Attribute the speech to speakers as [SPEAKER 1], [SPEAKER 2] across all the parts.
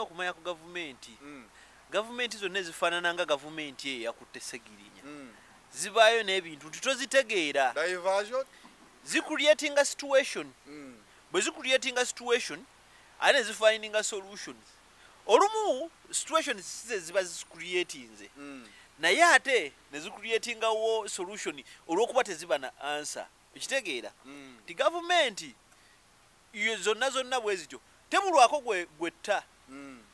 [SPEAKER 1] byolina okumanya ku gavumenti
[SPEAKER 2] Mm.
[SPEAKER 1] gavumenti zonna ezifaanana nga gavumenti eyo eyakutte segirinya
[SPEAKER 2] Mm.
[SPEAKER 1] zibaayo n'ebintu nti tozitegeera. Zicreatinga situation.
[SPEAKER 2] Mm.
[SPEAKER 1] bwe zicreatinga situation ate ne zifindinga solutions. Olumu situations size ziba zicreatinze.
[SPEAKER 2] Mm.
[SPEAKER 1] naye ate ne zicreatingawo solution olw'okuba teziba na answer. Ekitegeera nti gavumenti zonna zonna bwe zityo tebulwako gwe- gwetta
[SPEAKER 2] Mm.
[SPEAKER 1] Gwe- temini- te-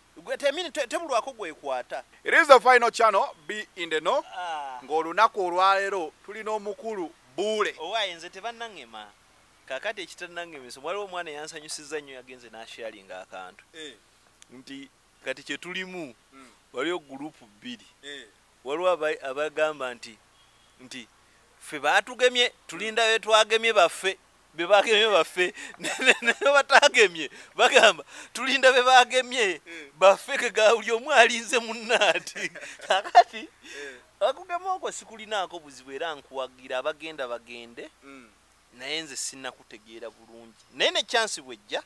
[SPEAKER 1] tebulwako gwekwata
[SPEAKER 2] It is the final channel. Be in the know. Ng'olunaku olwaleero tulina omukulu buule.
[SPEAKER 1] Owaaye nze tebannangema. Kakati ekitannangemesa waliwo omwana yansanyusiza nnyo yagenze n'asharinga akantu. Nti kati kyetulimu
[SPEAKER 2] Mm.
[SPEAKER 1] waliwo gurupu bbiri.
[SPEAKER 2] Eh.
[SPEAKER 1] waliwo aba- abagamba nti nti ffe batugemye tulinda be twagemye baffe be bagemye baffe. Ne batagemye. Bagamba tulinda be bagemye. Baffe kega buli omu alinze munnaati. Kakati
[SPEAKER 2] Eh.
[SPEAKER 1] akugema okwo sikulinaako buzibu era nkuwagira abagenda bagende.
[SPEAKER 2] Mm.
[SPEAKER 1] naye nze sinnakutegeera bulungi. Naye ne chansi bwejja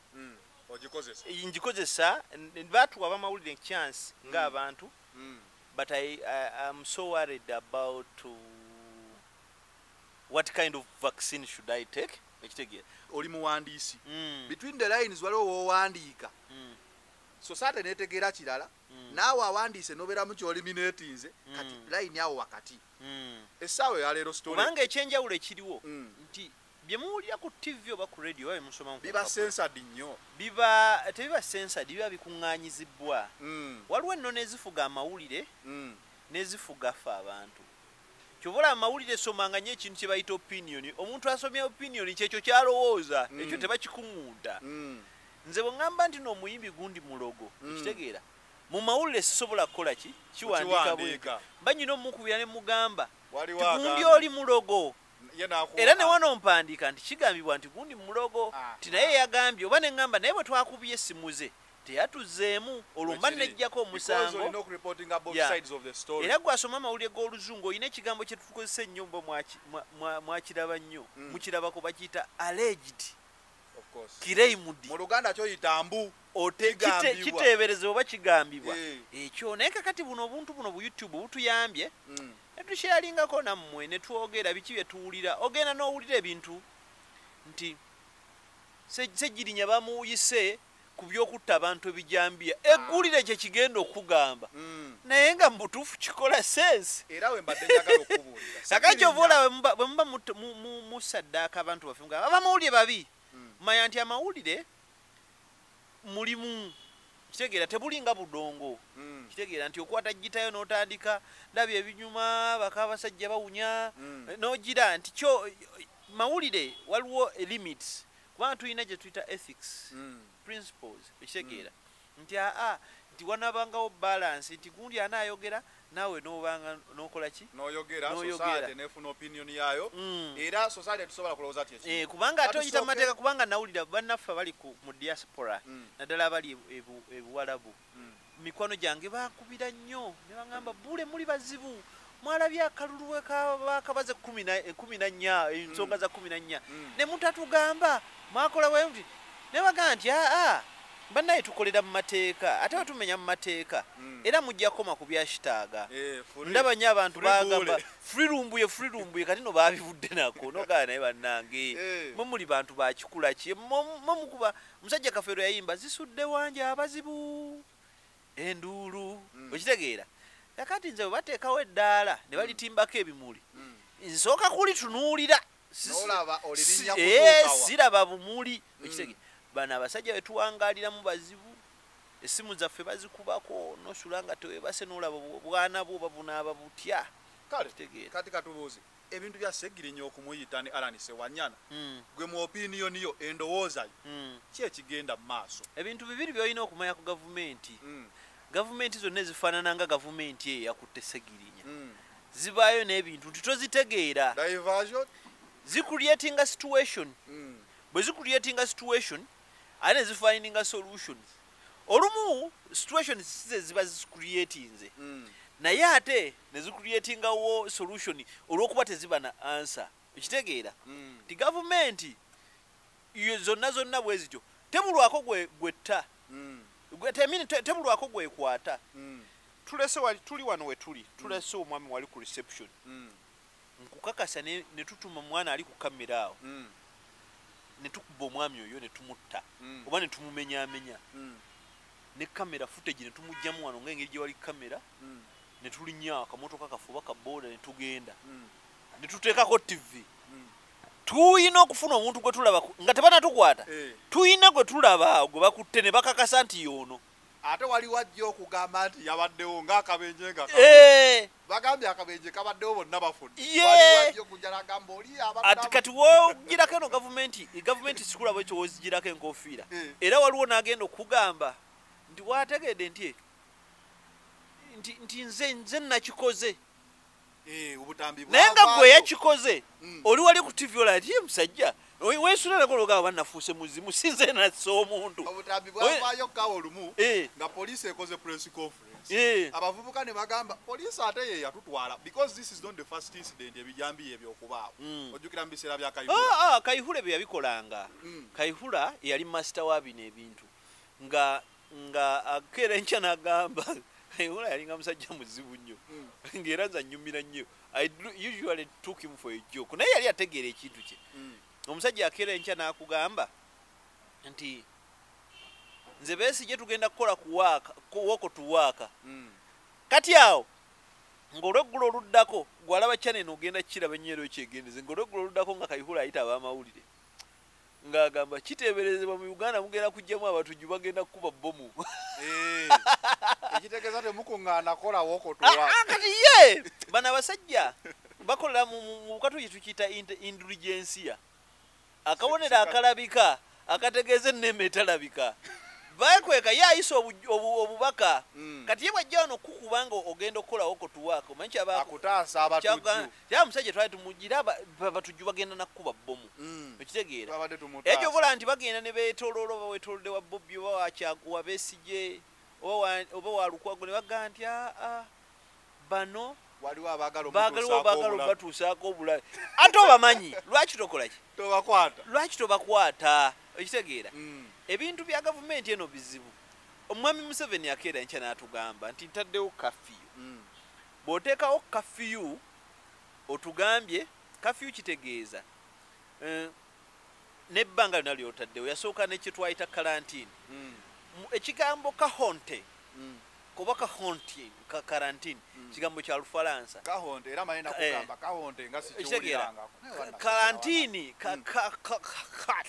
[SPEAKER 2] ogikozesa.
[SPEAKER 1] ngikozesa batuwa bamawulire chance ng'abantu
[SPEAKER 2] Mm.
[SPEAKER 1] but I, I I'm so worried about uh, what kind of vaccine should I take. Ekitegeera.
[SPEAKER 2] oli muwandiisi.
[SPEAKER 1] Mm.
[SPEAKER 2] between the lines waliwo wowandiika.
[SPEAKER 1] Mm.
[SPEAKER 2] society netegeera kirala.
[SPEAKER 1] Mm.
[SPEAKER 2] naawe awandiise nobeeramu kyoliminatinze kati layini awo wakati. Essaawa eyaleero story.
[SPEAKER 1] Kubanga ekyenjawulo ekiriwo nti bye muwulira ku tv oba ku radio oba byemusoma mu
[SPEAKER 2] biba censored nnyo.
[SPEAKER 1] Biba tebiba censored biba bikuŋŋaanyizibwa.
[SPEAKER 2] Mm.
[SPEAKER 1] waliwo enno n'ezifuga amawulire n'ezifuga ffe abantu kyobola amawulire somanga nnyo ekintu kye bayita opinion omuntu asomya opinion kyekyo kyalowooza
[SPEAKER 2] Mm.
[SPEAKER 1] ekyo tebakikuŋŋunda
[SPEAKER 2] Mm.
[SPEAKER 1] nze bwe ŋŋamba nti n'omuyimbi gundi mulogo
[SPEAKER 2] Mm.
[SPEAKER 1] ekitegeera mu mawulire sisobola kukola ki kiwandiika bwe
[SPEAKER 2] Kiwandiika.
[SPEAKER 1] mba nyina omukubira ne mugamba
[SPEAKER 2] waliwo
[SPEAKER 1] ti gundi
[SPEAKER 2] agamba-
[SPEAKER 1] oli mulogo era ne wano mpandiika nti kigambibwa nti gundi mulogo
[SPEAKER 2] Ah.
[SPEAKER 1] ti naye yagambye oba ne ŋŋamba naye bwe twakubye essimu ze teyatuzeemu olwo mba nejjako omusango. era gwasoma amawulire g'oluzungu olina ekigambo kye tukozesa ennyo mba mwaki- mwa- mwa- mwakiraba nnyo.
[SPEAKER 2] Mm.
[SPEAKER 1] mukirabako bakiyita alleged. Kireimudi
[SPEAKER 2] mu luganda kyoyita mbu
[SPEAKER 1] ote
[SPEAKER 2] Kigambibwa.
[SPEAKER 1] kite- kiteeberezebwa oba kigambibwa.
[SPEAKER 2] Eh.
[SPEAKER 1] ekyo naye kakati buno obuntu buno bu youtube butuyambye
[SPEAKER 2] Mm.
[SPEAKER 1] netushalingako nammwe netwogera biki byetuwulira ogenda n'owulira ebintu nti se- segirinya bamuyise ku byokutta abantu ebijambiya eggulire kye kigenda okugamba
[SPEAKER 2] Mm.
[SPEAKER 1] naye nga mubutuufu kikola sense
[SPEAKER 2] era we mbadde njagala okubuulira.
[SPEAKER 1] Kakati oba olaba bwe muba- musaddaaka abantu baffe nga abamawulire babi.
[SPEAKER 2] Mm.
[SPEAKER 1] manya nti amawulire mulimu. Kitegeera tebulinga budongo.
[SPEAKER 2] Mm.
[SPEAKER 1] kitegeera nti okwata gitayo n'otandika ndabye ebinyuma baka abasajja bawunya n'ogira nti kyo mawulire waliwo limits kubanga tulina gye tuyita ethics
[SPEAKER 2] Mm.
[SPEAKER 1] principles ekitegeera nti aa nti wanabangawo balance nti gundi anaayogera naawe nobanga nokola ki?
[SPEAKER 2] N'oyogera
[SPEAKER 1] N'oyogera.
[SPEAKER 2] society nefuna opinion yayo
[SPEAKER 1] Mm.
[SPEAKER 2] era society tetusobola kulowooza ti
[SPEAKER 1] Eh, kubanga ate oyita mumateeka kubanga nawulira bannaffe abali ku- mu diaspora naddala abali ebu- ebu- ebuwalabu
[SPEAKER 2] Mm.
[SPEAKER 1] mikwano gyange bankubira nnyo ne baŋŋamba bule muli bazibu. Mwalabye akalulu bakabaze kumi na- nnya ensonga za kumi na nnya. Ne mutatugamba mwakola bwe muti ne bagamba nti aa bannaye tukolera mu mateeka ate batumenya mu mateeka
[SPEAKER 2] Mm.
[SPEAKER 1] era mujja kukoma ku byakitaaga
[SPEAKER 2] Eh,
[SPEAKER 1] ndaba nnyo abantu bagamba furirumbuye furirumbuye kati no babivudde nako nogaa naye bannange
[SPEAKER 2] Eh.
[SPEAKER 1] mwe muli bantu bakikula ki mwemukuba musajja kafeero yayimba zisudde wanje abazibu enduulu
[SPEAKER 2] Mm.
[SPEAKER 1] okitegeera kakati nze bwe bateekawo eddaala ne balitimbako ebimuli
[SPEAKER 2] Mm.
[SPEAKER 1] nsooka kulitunuulira Eh, siraba bumuli.
[SPEAKER 2] Mm.
[SPEAKER 1] okitegeera bano abasajja betuwangaaliramu bazibu essimu zaffe bazikubako nosula nga tewebase n'olaba obw- bwana bwo babunaaba butya.
[SPEAKER 2] Kati katubuuze ebintu bya segirinya okumuyita ne alan sewanyana
[SPEAKER 1] Mm,
[SPEAKER 2] gwe mu opinion yo endowooza yo
[SPEAKER 1] mm.
[SPEAKER 2] ki ekigenda mu maaso?
[SPEAKER 1] Ebintu bibiri byolina okumanya ku gavumenti. Gavumenti zonna ezifaanana nga gavumenti eyo yakutte segirinya zibaayo n'ebintu nti tozitegeera zicreatinga situation.
[SPEAKER 2] Mm.
[SPEAKER 1] bwe zicreatinga situation ate ne zifindinga solutions. Olumu situations size ziba zicreatinze
[SPEAKER 2] Mm.
[SPEAKER 1] naye ate ne zicreatingawo solution olw'okuba teziba na answer. Ekitegeera
[SPEAKER 2] Mm.
[SPEAKER 1] nti gavumenti zonna zonna bwe zityo tebulwako gwe- gwetta tebulwako gwekwata tulese tuli wano we tuli. Tulese omwami wali ku reception nkukakasa ne tutuma mwana ali ku kamera awo.
[SPEAKER 2] Mm,
[SPEAKER 1] ne tukuba omwami oyo ne tumutta.
[SPEAKER 2] Mm,
[SPEAKER 1] oba ne tumumenyaamenya
[SPEAKER 2] mm,
[SPEAKER 1] ne kamera footage ne tumugjamu wano ng'engeri gye wali kamera ne tulinnya akamotoka kafuba ka booda ne tugenda. Ne tuteekako tv
[SPEAKER 2] mm.
[SPEAKER 1] tuyina okufuna omuntu gwe tulaba nga tebanatukwata.
[SPEAKER 2] Eh,
[SPEAKER 1] tuyina gwe tulaba gwe bakutte ne bakakasa nti y'ono
[SPEAKER 2] ate wali wajja okugamba nti yabaddewo ng'akabenje nga
[SPEAKER 1] Eh,
[SPEAKER 2] bagambye akabenje kabaddewo bonna bafudde
[SPEAKER 1] Ye!
[SPEAKER 2] wali wajja okujja nagamba oli
[SPEAKER 1] ati kati wogirako eno gavumenti gavumenti sikula bwekyo wozigirako enkofiira
[SPEAKER 2] Eh.
[SPEAKER 1] era waliwo n'agenda okugamba nti wategedde nti nti nze nze nakikoze naye nga gwe yakikoze
[SPEAKER 2] Mm.
[SPEAKER 1] oli wali ku tv olati ye musajja wesunalagologaba banafuuse muzimu sinze nasse omuntu
[SPEAKER 2] obutambi bwavaayo kawa olumu
[SPEAKER 1] Eh.
[SPEAKER 2] nga poliisi ekoze press conference
[SPEAKER 1] Eh.
[SPEAKER 2] abavubuka ne bagamba poliisi ate ye yatutwala because this is not the first incident ebijambiya ebyokubaawo
[SPEAKER 1] Mm.
[SPEAKER 2] ojjukira mu biseera bya kayihura
[SPEAKER 1] Ah, ah, bye yabikolanga
[SPEAKER 2] Mm.
[SPEAKER 1] kayihura yali masita wa bino ebintu nga nga akeera enkya n'agamba kayihura yalinga musajja muzibu nnyo
[SPEAKER 2] Mm.
[SPEAKER 1] ng'era zanyumira nnyo I do- usually took him for a joke naye yali ategeera ekintu kye
[SPEAKER 2] Mm.
[SPEAKER 1] omusajja akeera enkya n'akugamba nti nze beesije tugenda kukola kuwaaka woko tuwaaka
[SPEAKER 2] Mm.
[SPEAKER 1] kati awo ng'olweggulo oluddako gwalaba kyanene ogenda kiraba ennyo kyegendeze ng'olweggulo oluddako nga kayihula ayita ab'amawulire ng'agamba kiteeberezebwa mu uganda mugenda kugjamu abatujju bagenda kukuba bomu
[SPEAKER 2] Eh. ekitegeeza temukuŋŋaana kolawo
[SPEAKER 1] Ah,
[SPEAKER 2] okotowa
[SPEAKER 1] ah, kati ye! Bano abasajja bakolera mu mu- mu katuuki tukiyita inte- indulgensia. Akabonero akalabika akategeeza enneme etalabika bakweka ye ayisa obu- obu- obubaka.
[SPEAKER 2] Mm.
[SPEAKER 1] kati ye bwajja wano kukuba nga ogenda okukolawoko kotuwaaka omanyi kyaba
[SPEAKER 2] akutaasa abatujju
[SPEAKER 1] ya musajja twali tumugira abatujju bagenda nakkuba bbomu.
[SPEAKER 2] Mm.
[SPEAKER 1] okitegeera.
[SPEAKER 2] Tumutaasa.
[SPEAKER 1] Gyobola nti bagenda ne beetoloola oba wetolodde wa bobbi oba wakyaguwa beesije oba wa- oba walukwago ne bagamba nti aa bano
[SPEAKER 2] waliwo abaagala
[SPEAKER 1] baagaliwo baagala obatuusaako obulabe ate obamanyi? Lwaki tokola ki?
[SPEAKER 2] Tobakwata.
[SPEAKER 1] Lwaki tobakwata? Okitegeera.
[SPEAKER 2] Mm.
[SPEAKER 1] Ebintu bya gavumenti eno bizibu omwami museveni akeera enkya n'atugamba nti ntaddewo kafiyu
[SPEAKER 2] Mm.
[SPEAKER 1] bw'oteekawo kafiyu otugambye kafiyu kitegeeza eh, n'ebbanga lyonna lyotaddewo yasooka nekye twayita karantini
[SPEAKER 2] Mm.
[SPEAKER 1] Ekigambo kahonte
[SPEAKER 2] Mm.
[SPEAKER 1] oba kahontin ka karantini
[SPEAKER 2] Mm.
[SPEAKER 1] kigambo kya lufalansa
[SPEAKER 2] kahonte era manye
[SPEAKER 1] Ka-
[SPEAKER 2] nakugamba kahonte nga
[SPEAKER 1] ekitegeera
[SPEAKER 2] sikiwuliranga
[SPEAKER 1] karantini ka-
[SPEAKER 2] Mm.
[SPEAKER 1] ka- ka- ka- kat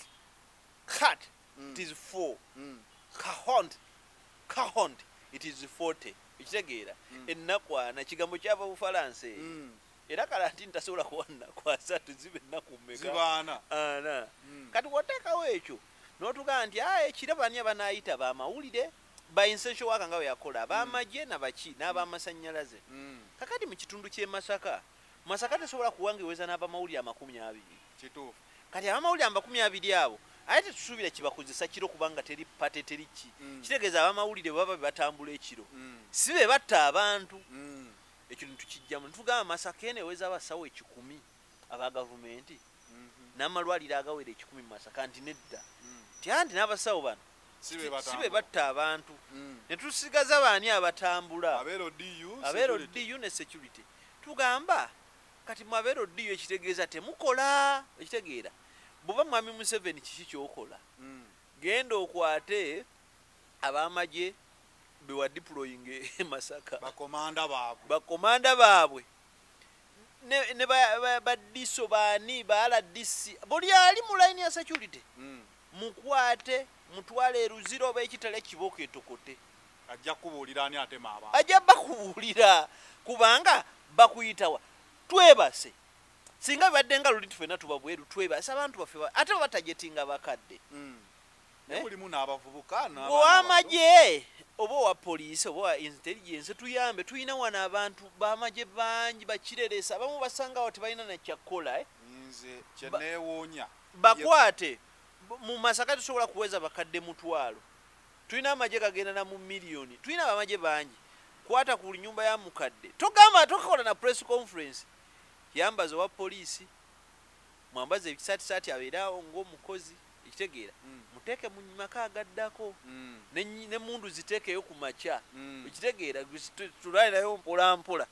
[SPEAKER 1] kat
[SPEAKER 2] Mm.
[SPEAKER 1] It is four.
[SPEAKER 2] Mm.
[SPEAKER 1] kahont kahont it is forty. Ekitegeera.
[SPEAKER 2] Mm.
[SPEAKER 1] ennakwana kigambo kyava bufalansa eyo
[SPEAKER 2] Mm.
[SPEAKER 1] era karantini tasobola kuwana kwasatu ziba ennaku mmeka?
[SPEAKER 2] Zibaana.
[SPEAKER 1] Ana.
[SPEAKER 2] Mm.
[SPEAKER 1] kati bwoteekawo ekyo n'otugamba nti aa ekiro bani abanaayita bamawulire ba essential worker nga bwe yakola abamagye nabaki n'abamasannyalaze.
[SPEAKER 2] Mm.
[SPEAKER 1] kakati mu kitundu ky'e masaka masaka tesobola kuwangiweza n'abamawulire amakumi abiri.
[SPEAKER 2] Kituufu.
[SPEAKER 1] Kati abamawulire amakumi abiri abo ate tetusuubira kibakozesa kiro kubanga teri pate teri ki?
[SPEAKER 2] Mm.
[SPEAKER 1] kitegeeza abamawulire baba be batambula ekiro.
[SPEAKER 2] Mm.
[SPEAKER 1] si be batta abantu.
[SPEAKER 2] Mm.
[SPEAKER 1] ekyo netukijjamu netugamba masaka eno eweza abasawo ekikumi aba gavumenti.
[SPEAKER 2] Mhm.
[SPEAKER 1] n'amalwaliro agawera ekikumi mu masaka nti nedda. Anti n'abasawo bano
[SPEAKER 2] si be
[SPEAKER 1] batta abantu. ne tusigaza baani abatambula?
[SPEAKER 2] Abeero DU
[SPEAKER 1] ne security. Tugamba kati mu abeero diyu ekitegeeza temukola ekitegeera bw'oba mwami museveni kiki kyokola?
[SPEAKER 2] Mm.
[SPEAKER 1] genda okwate abamagye bewa diploying e masaka.
[SPEAKER 2] Bakomanda baabwe.
[SPEAKER 1] Ne, ne ba- ba- badiso baani ba rdc buli ali mu layini ya security
[SPEAKER 2] Mm.
[SPEAKER 1] mukwate mutwale eruziro oba ekitale kiboka etokote.
[SPEAKER 2] Ajja kubuulira ani atema abantu
[SPEAKER 1] ajja bakubuulira kubanga bakuyitawa twebase singa bibadde nga luli tufena tuba bweru twebase abantu baffe ba- ate baba tajetinga bakadde.
[SPEAKER 2] Mm.
[SPEAKER 1] Eh?
[SPEAKER 2] mulimu n'abavubuka
[SPEAKER 1] owamagye oba owa poliisi oba owa intelligence tuyambe tulina wano abantu bamagye bangi bakireresa abamu basangawo tebalina nakyakukola eh?
[SPEAKER 2] nze kyeneewuunya
[SPEAKER 1] bakwate mu masaka tusobola kuweza bakadde mutwalo. Tulina amagye gagenda na mu miliyoni tulina abamagye bangi. Kwata ku nyumba ya mukadde. Togamba tokakola na press conference yambaza owa poliisi mwambaza ebisaatisaati abeerawo ng'omukozi ekitegeera
[SPEAKER 2] Mm.
[SPEAKER 1] muteeke mu maka agaddako
[SPEAKER 2] Mm.
[SPEAKER 1] Nemundu ziteekeyo ku makya.
[SPEAKER 2] Mm.
[SPEAKER 1] ekitegeera tulaalirayo mpolampola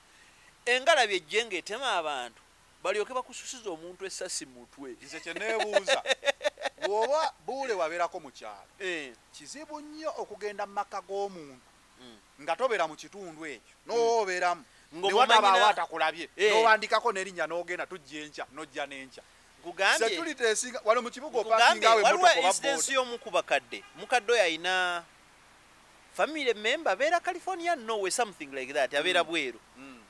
[SPEAKER 1] engalabi ejje ngaetema abantu balyoke bakususiza omuntu essasi mutwe.
[SPEAKER 2] Nze kyeneebuuza bw'oba buule wabeerako mu kyalo
[SPEAKER 1] Eh,
[SPEAKER 2] kizibu nnyo okugenda mu maka g'omuntu nga tobeera mu kitundu ekyo n'obeeramu.
[SPEAKER 1] Ng'omumanyina-
[SPEAKER 2] newatabaawo atakulabye.
[SPEAKER 1] Eh.
[SPEAKER 2] n'owandikako n'erinnya n'ogenda tujja enkya n'ojja n'enkya.
[SPEAKER 1] Nkugambye.
[SPEAKER 2] Setuliteesinga wano mu kibuga
[SPEAKER 1] nkugambye
[SPEAKER 2] opakingawo
[SPEAKER 1] waliwo
[SPEAKER 2] emmotoka oba
[SPEAKER 1] incidence
[SPEAKER 2] booda
[SPEAKER 1] y'omu ku bakadde mukadde oyo ayina family member abeera california? Nowe something like that abeera bweru.
[SPEAKER 2] Mm.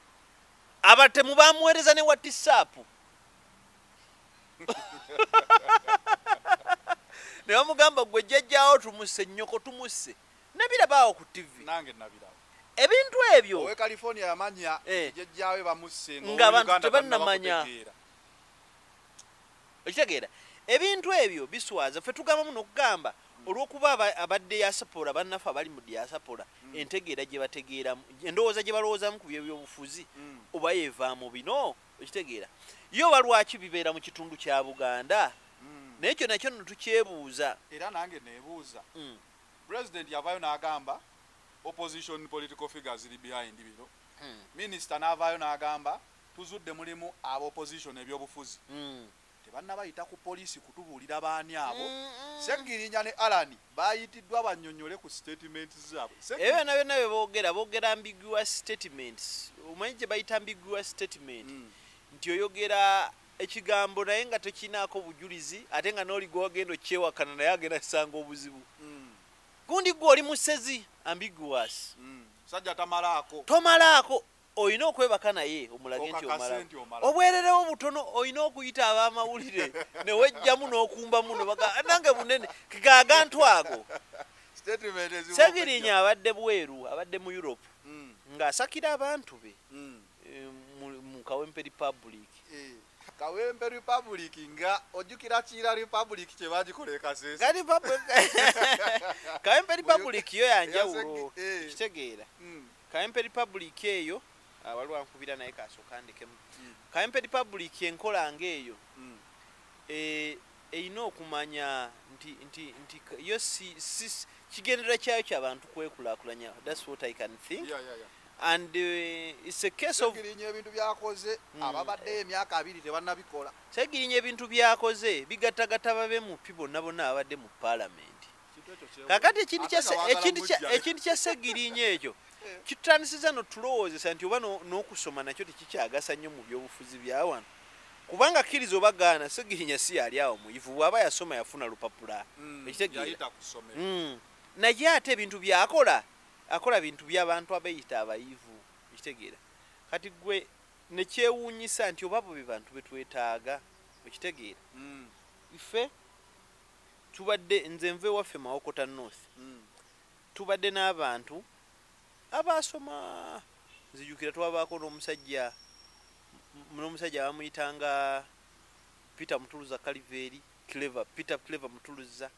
[SPEAKER 1] abatemu bamuweereza ne whatsapp ne bamugamba gwe jjajjaawo tumusse nnyoko tumusse. Nebirabaawo ku tv
[SPEAKER 2] nange nabirawo
[SPEAKER 1] ebintu ebyo
[SPEAKER 2] owe california yamanya
[SPEAKER 1] Eh.
[SPEAKER 2] jjajjaawe bamusse
[SPEAKER 1] Nga abantu
[SPEAKER 2] Uganda
[SPEAKER 1] tebannamanya. ekitegeera ebintu ebyo biswaza ffe tugamba muno okugamba olw'okuba aba- aba diaspora bannaffe abali mu diaspora entegeera gye bategeeramu endowooza gye balowoozamu ku byebyobufuzi
[SPEAKER 2] Mm.
[SPEAKER 1] oba yevaamu bino okitegeera yo oba lwaki bibeera mu kitundu kya buganda? Naye ekyo nakyo no tukyebuuza.
[SPEAKER 2] Era nange neebuuza. President yavaayo n'agamba opposition political figures ziri behind bino
[SPEAKER 1] Mm.
[SPEAKER 2] minisita n'avaayo n'agamba tuzudde mulimu aba opposition ebyobufuzi
[SPEAKER 1] Mm.
[SPEAKER 2] tebannabayita ku poliisi kutubuulira baani abo
[SPEAKER 1] Mm.
[SPEAKER 2] segirinya ne alani bayitiddwa bannyonnyole ku statement zaabwe Segi-
[SPEAKER 1] ebyo byonna byonna bye boogera boogera ambiguous statements omanyi gye bayita ambiguous statement
[SPEAKER 2] Mm.
[SPEAKER 1] nti oyogera ekigambo naye nga tekinaako bujulizi ate nga n'oli gwagenda okyewakana naye agenda kusanga obuzibu
[SPEAKER 2] Mm.
[SPEAKER 1] Gundi gwe oli musezi ambiguous
[SPEAKER 2] Mm. sajja tamalaako.
[SPEAKER 1] Tomalaako olina okwebaka naye omulage nti omala obwererewo butono olina okuyita ab'amawulire newejjamu n'okumbamu nange bunene kegagantu ago
[SPEAKER 2] statement ezimu
[SPEAKER 1] segirinya abadde bweru abadde mu europe
[SPEAKER 2] Mm.
[SPEAKER 1] ng'asakira abantu be
[SPEAKER 2] Mm.
[SPEAKER 1] eh, mu- mu kawempe republic.
[SPEAKER 2] Eh, kawempe republic nga ojjukira kiira republic kye bagikola ekasese
[SPEAKER 1] Nga Republic- kawempe republic yo yanjawulo
[SPEAKER 2] Eh.
[SPEAKER 1] kitegeera
[SPEAKER 2] Mm.
[SPEAKER 1] kawempe republic eyo ah, waliwo ankubira naye kasooka andekemu
[SPEAKER 2] Mm.
[SPEAKER 1] kawempe republic enkola ngaeyo
[SPEAKER 2] Mm.
[SPEAKER 1] eh, erina okumanya nti nti nti yo si, kigendera kyayo kyabantu kwekulaakulanya thats what i can think
[SPEAKER 2] Yeah, yeah, yeah.
[SPEAKER 1] And uh, it's a case of
[SPEAKER 2] segirinya ebintu byakoze
[SPEAKER 1] Mm.
[SPEAKER 2] ababaddeyo emyaka abiri tebannabikola
[SPEAKER 1] segirinya ebintu byakoze bigattagatta babe mupi bonna bonna abadde mu paalamenti kakati ekintu kya segirinya ekyo
[SPEAKER 2] Eh.
[SPEAKER 1] kitutandisiza notulowoozesa nti oba no- n'okusoma nakyo tekikyagasa nnyo mu byobufuzi bya wano kubanga kkiriza oba gaana segirinya si yali awo muyivu bw'aba yasoma yafuna lupapula
[SPEAKER 2] Mm.
[SPEAKER 1] ekitegeera
[SPEAKER 2] yayita ku ssomero
[SPEAKER 1] Mm. naye ate ebintu byakola akola bintu by'abantu abeyita abayivu ekitegeera kati gwe nekyewuunyisa nti oba bo be bantu betwetaaga okitegeera
[SPEAKER 2] Mm.
[SPEAKER 1] ife tubadde nze nve waffe mawokota north
[SPEAKER 2] Mm.
[SPEAKER 1] tubadde n'abantu abasoma nzijukira twabaako n'omusajja n'omusajja bamuyitanga peter mutuluza kaliveeri clever peter clever mutuluza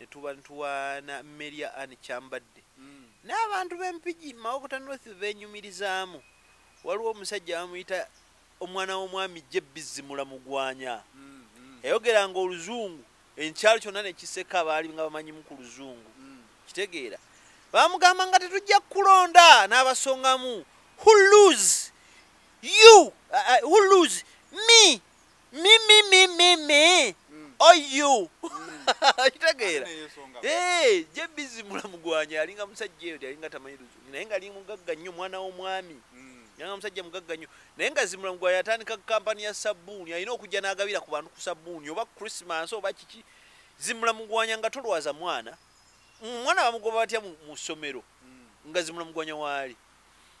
[SPEAKER 1] netuba ntuwaana meria an kyambadde
[SPEAKER 2] Mm.
[SPEAKER 1] N'abantu b'empigi mawokota north benyumirizaamu waliwo omusajja bamuyita omwana w'omwami jebbizi mulamugwanya
[SPEAKER 2] Mm. Mm.
[SPEAKER 1] yayogeranga oluzungu enkyalo kyonna nekiseka baali nga bamanyimu ku luzungu.
[SPEAKER 2] Mm.
[SPEAKER 1] kitegeera. Bamugamba nga tetujja kulonda n'abasongamu. Who lose? You uh, uh, who lose? Me. Me me me me me You?
[SPEAKER 2] Mm.
[SPEAKER 1] kitegeera.
[SPEAKER 2] Ate neyeesonga.
[SPEAKER 1] Eh, jebizi mulamugwanya alinga musajja eyo alinga tamanyi luzungu naye nga ali mugagga nnyo omwana w'omwami.
[SPEAKER 2] Mm.
[SPEAKER 1] yanga musajja mugagga nnyo. Naye nga zimulamugwanya yatandika kampani ya sabbuuni alina okujja n'agabira ku bantu ku sabbuuni oba christmas oba kiki. Zimulamugwanya nga tolwaza mwana. Omwana bamugoba batya mu ssomero?
[SPEAKER 2] Mm.
[SPEAKER 1] nga zimulamugwanya waali.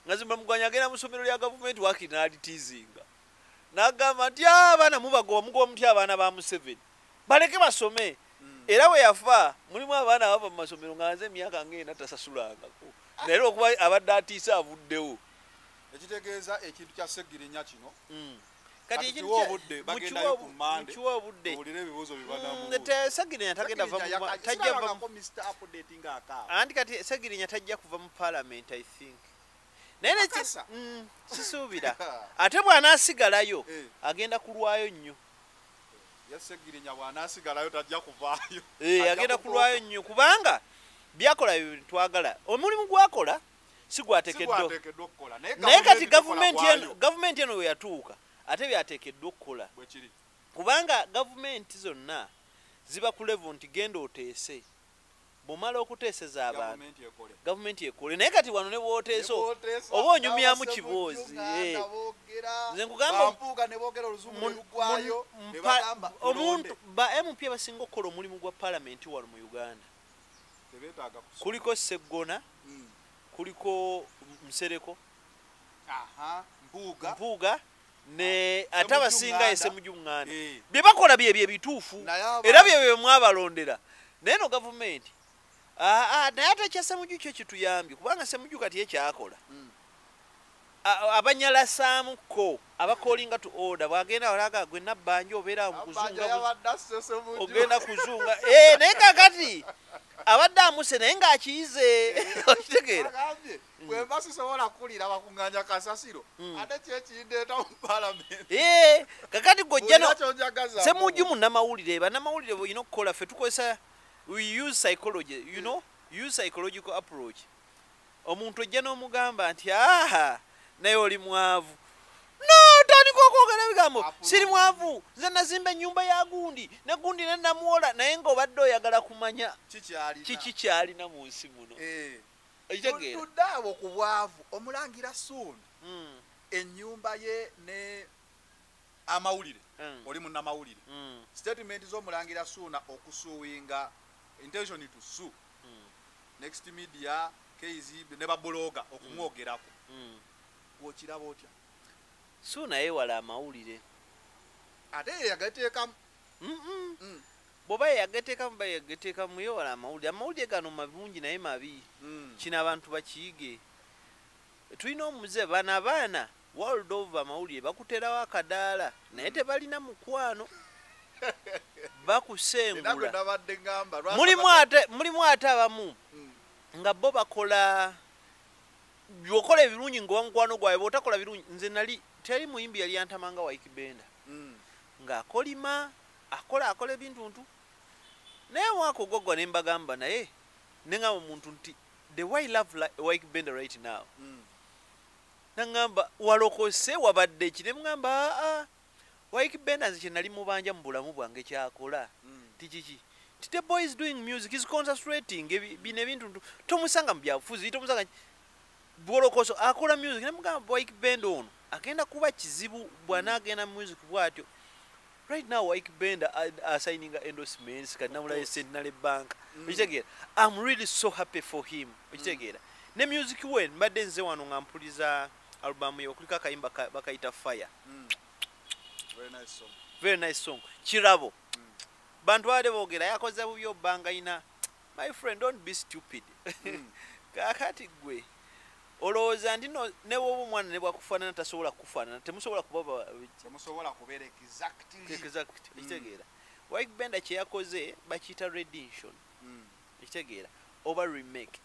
[SPEAKER 1] Nga zimulamugwanya agenda mu ssomero lya gavumenti wakiri n'alitiizinga. N'agamba nti abaana mubagoba mugoba muty abaana ba museveni baleke basome.
[SPEAKER 2] Mm.
[SPEAKER 1] era bwe yafa mulimu abaana abava mu masomero nga nze emyaka ngenda tasasulangako. Naye olwokuba abadde atiisa avuddewo.
[SPEAKER 2] Ekitegeeza ekintu kya segirinya kino.
[SPEAKER 1] Mm.
[SPEAKER 2] Kati
[SPEAKER 1] ekintu
[SPEAKER 2] kiwa
[SPEAKER 1] kya-
[SPEAKER 2] obudde,
[SPEAKER 1] Mm, segirinya anti kati segirinya tajja kuva mu parliament i think. Naye sisuubira. Ate bw'anaasigalayo
[SPEAKER 2] Eh.
[SPEAKER 1] agenda kulwayo nnyo
[SPEAKER 2] segirinya bw'anaasigalayo tajja kuvaayo.
[SPEAKER 1] Eh, agenda kulwayo nnyo kubanga byakola bye twagala. Omulimu gwakola si gwateekeddwa
[SPEAKER 2] okukola.
[SPEAKER 1] Naye kati gavumenti eno we yatuuka ate byateekeddwa okukola. Kubanga gavumenti zonna ziba ku levo nti genda oteese bw'omala okuteeseza abantu
[SPEAKER 2] gavumenti ekole
[SPEAKER 1] naye kati wano ne bw'oteesa oba onyumyamu kiboozi, eh. Nze nkugamba- ba mp abasinga okukola omulimu gwa palamenti wano mu uganda kuliko seggona
[SPEAKER 2] Mm.
[SPEAKER 1] kuliko musereko
[SPEAKER 2] Aha, mpuuga
[SPEAKER 1] ne ate
[SPEAKER 2] Ssemujju
[SPEAKER 1] abasinga
[SPEAKER 2] Nganda.
[SPEAKER 1] esemujju ŋŋanda
[SPEAKER 2] Eh.
[SPEAKER 1] bye bakola byebyo ebituufu era byebyo mwabalondera naye no gavumenti ah, ah, naye ate ekya semujju kyo kituyambye kubanga semujju kati ye kyakola
[SPEAKER 2] Mm.
[SPEAKER 1] A- abanyalasamuko abakolinga to order bwagenda walaga gwe nabbanja obeera mu
[SPEAKER 2] Abbanja
[SPEAKER 1] kuzunga. Eh, naye kakati abadde amuse naye ng'akiyize. Okitegeera.
[SPEAKER 2] Agambye, bwe mba sisobola kulira bakuŋŋaanya kasasiro.
[SPEAKER 1] Mm.
[SPEAKER 2] ate kyekindeeta mu palamenti
[SPEAKER 1] Eh, kakati gojja semujju munnamawulire bannamawulire boyina okukola ffe tukozesa we use psychology you know use psychological approach. Omuntu ojja n'omugamba nti aha naye oli mwavu. No tandika okwogera ebigambo. Siri mwavu. Nze nazimba ennyumba ya gundi ne gundi ne namuwola naye ng'obadde oyagala kumanya kiki kyalina mu nsi muno.
[SPEAKER 2] Eh. tudde abo ku bwavu omulangira suuni
[SPEAKER 1] Mm,
[SPEAKER 2] ennyumba ye ne amawulire
[SPEAKER 1] mm,
[SPEAKER 2] oli munnamawulire.
[SPEAKER 1] Mm,
[SPEAKER 2] statement z'omulangira suuna okusuuwinga intention to sue.
[SPEAKER 1] Mm,
[SPEAKER 2] next media kz ne babologa okumwogerako. Gwokiraba otya?
[SPEAKER 1] Suuna yeewala amawulire.
[SPEAKER 2] Ate ye yagateekamu
[SPEAKER 1] Mm, mm.
[SPEAKER 2] Mm,
[SPEAKER 1] bw'oba yagateekamu ba yagateekamu yeewala amawulire. Amawulire gano malungi naye mabi. Kino abantu bakiyige. Tulina omuze bano abaana world over amawulire. Bakuterawo akadaala. Naye tebalina mukwano bakusengula. Mulimu ate abamu
[SPEAKER 2] Mm,
[SPEAKER 1] nga bo bakola byokola ebirungi ngaowa mukwano gwawe bwotakola birungi nze nali teri muyimbi yali yantamanga waikibenda
[SPEAKER 2] mm.
[SPEAKER 1] ng'akolima akola akola ebintuntu naye mwaka ogwaggwa ne mbagamba naye neŋamba omuntu nti the way love wike bender right now.
[SPEAKER 2] Mm.
[SPEAKER 1] naŋŋamba walokose wabadde ki? Ne mugamba aa wike bender nze kye nali mubanja mu bulamu bwange kyakola
[SPEAKER 2] Mm.
[SPEAKER 1] tikiki ti the boy is doing music is concentrating bino ebintuntu tomusanga mu byabufuzi tomusanga bwolokoso akola music ne mugamba wike bend ono agenda kuba kizibu bw'anaagenda mu music bw'atyo. Right now wike bend assigninga endorsements kati namulayo centenary bank.
[SPEAKER 2] Mm.
[SPEAKER 1] okitegeera i'm really so happy for him. Okitegeera ne music we mbadde nze wano nga mpuliza albamu ye okuliko akayimba ka- bakayita fire.
[SPEAKER 2] Very nice song.
[SPEAKER 1] kirabo. Bantu baade boogera yakoze bubi obbanga ina my friend don't be stupid.
[SPEAKER 2] Mm.
[SPEAKER 1] kakati gwe olowooza nti no ne bwoba omwana ne bwakufaanana tasobola kufaanana temusobola kuba exact ekitegeera. Wike benda kyeyakoze bakiyita redemption
[SPEAKER 2] Mm.
[SPEAKER 1] ekitegeera. Oba remake.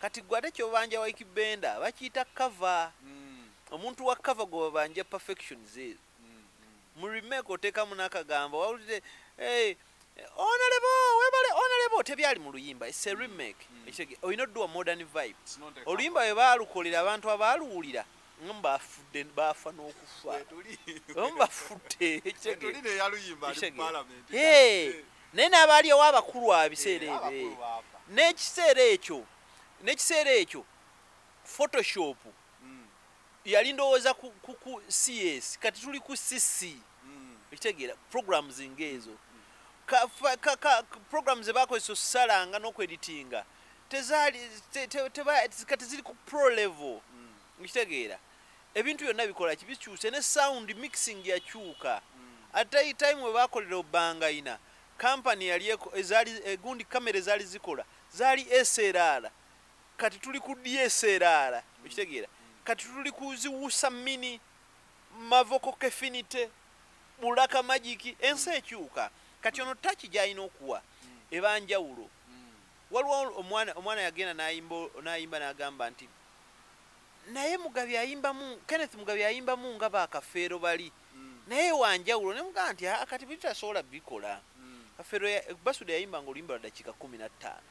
[SPEAKER 1] Kati gwe ate kyobanja wike benda bakiyita cover. Omuntu wa cover gwe babanja perfection zeezo. Mu remake oteekamu n'akagambo wawulire hey, honorable webale honorable tebyali mu luyimba its a remake
[SPEAKER 2] Mm.
[SPEAKER 1] ekitege olina odduwa modern vibe oluyimba bwe baalukolera abantu abaaluwulira bafudde n'okufa
[SPEAKER 2] cover. Wetuli.
[SPEAKER 1] omu bafudde
[SPEAKER 2] Eh,
[SPEAKER 1] naye n'abaaliwo abakulu abiseera
[SPEAKER 2] eh,
[SPEAKER 1] ebyo n'ekiseera ekyo n'ekiseera ekyo photoshop. Yali ndowooza ku, ku, ku cs kati tuli ku cc
[SPEAKER 2] Mm.
[SPEAKER 1] ekitegeera programs ngaezo ka- programs zebakozesa osalanga n'okweditinga tezaali te- te- teba- kati ziri ku pro level
[SPEAKER 2] Mm.
[SPEAKER 1] ekitegeera ebintu byonna bikola ki bikyuse ne sound mixing yakyuka
[SPEAKER 2] Mm.
[SPEAKER 1] ate time we bakolera obbangayina kampani yali egundi kamera ezaali zikola zaali SLR kati tuli ku DSLR ekitegeera kati tuli ku ziwusa mini mavoko kefinite bulaka magiki ensi ekyuka. Kati ono taki gyalina okuwa eba njawulo.
[SPEAKER 2] Mm.
[SPEAKER 1] waliwo omwana omwana yagenda n'ayimba n'agamba nti naye mugabi ayimbamu kenneth mugabi ayimbamu nga bakafeero bali.
[SPEAKER 2] Mm.
[SPEAKER 1] naye wanjawulo nemugamba nti "Ah, kati bitasobola bikola. Kafero basuda yayimba nga oluyimba lwa dakiika kumi na ttaano.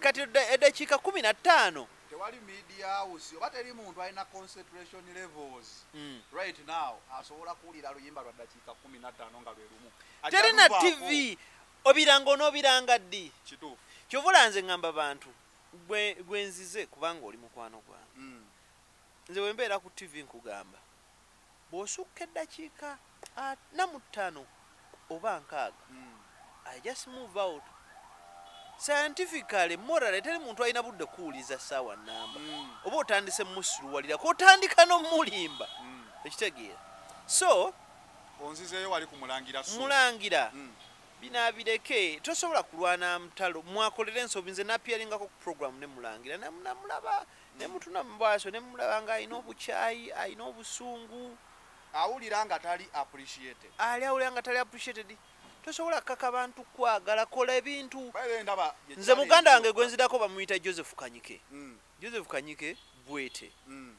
[SPEAKER 1] Kati edda- eddakiika kumi na ttaano
[SPEAKER 2] tewali media house oba teri muntu alina concentration levels.
[SPEAKER 1] Mm.
[SPEAKER 2] right now asobola kuwulira luyimba lwa dakiika 15 nga lwe lumu.
[SPEAKER 1] Teri na tv obiranga onoobiranga ddi?
[SPEAKER 2] Kituufu.
[SPEAKER 1] Kyovula nze ŋŋamba bantu gwe gwe nzize kubanga oli mukwano gwange.
[SPEAKER 2] Mm.
[SPEAKER 1] nze bwe mbeera ku tv nkugamba bw'osukka eddakiika ana mu ttaano oba nkaaga
[SPEAKER 2] Mm.
[SPEAKER 1] i just move out scientifically morale teri muntu alina budde kuwuliza saawa namba.
[SPEAKER 2] Mm.
[SPEAKER 1] oba otandise musiruwalirako otandika n'omulimba.
[SPEAKER 2] Mm.
[SPEAKER 1] ekitegeera. So
[SPEAKER 2] onzizeeyo wali kumulangira
[SPEAKER 1] mulangira.
[SPEAKER 2] Mm.
[SPEAKER 1] binabireke tosobola kulwana mutalo mwakolera ensobi nze napiyaringako ku programu nemulangira Nam- namulaba nemutuna mubwaso nemulaba nga alina obukyayi alina obusungu.
[SPEAKER 2] Awulira nga tali appreciated.
[SPEAKER 1] Ali awulira nga tali appreciated tosobola kaka bantu kwagala kola ebintu
[SPEAKER 2] the
[SPEAKER 1] nze muganda wange gwenzirako bamuyita joseph kanyike
[SPEAKER 2] Mm.
[SPEAKER 1] joseph kanyike bwete
[SPEAKER 2] Mm.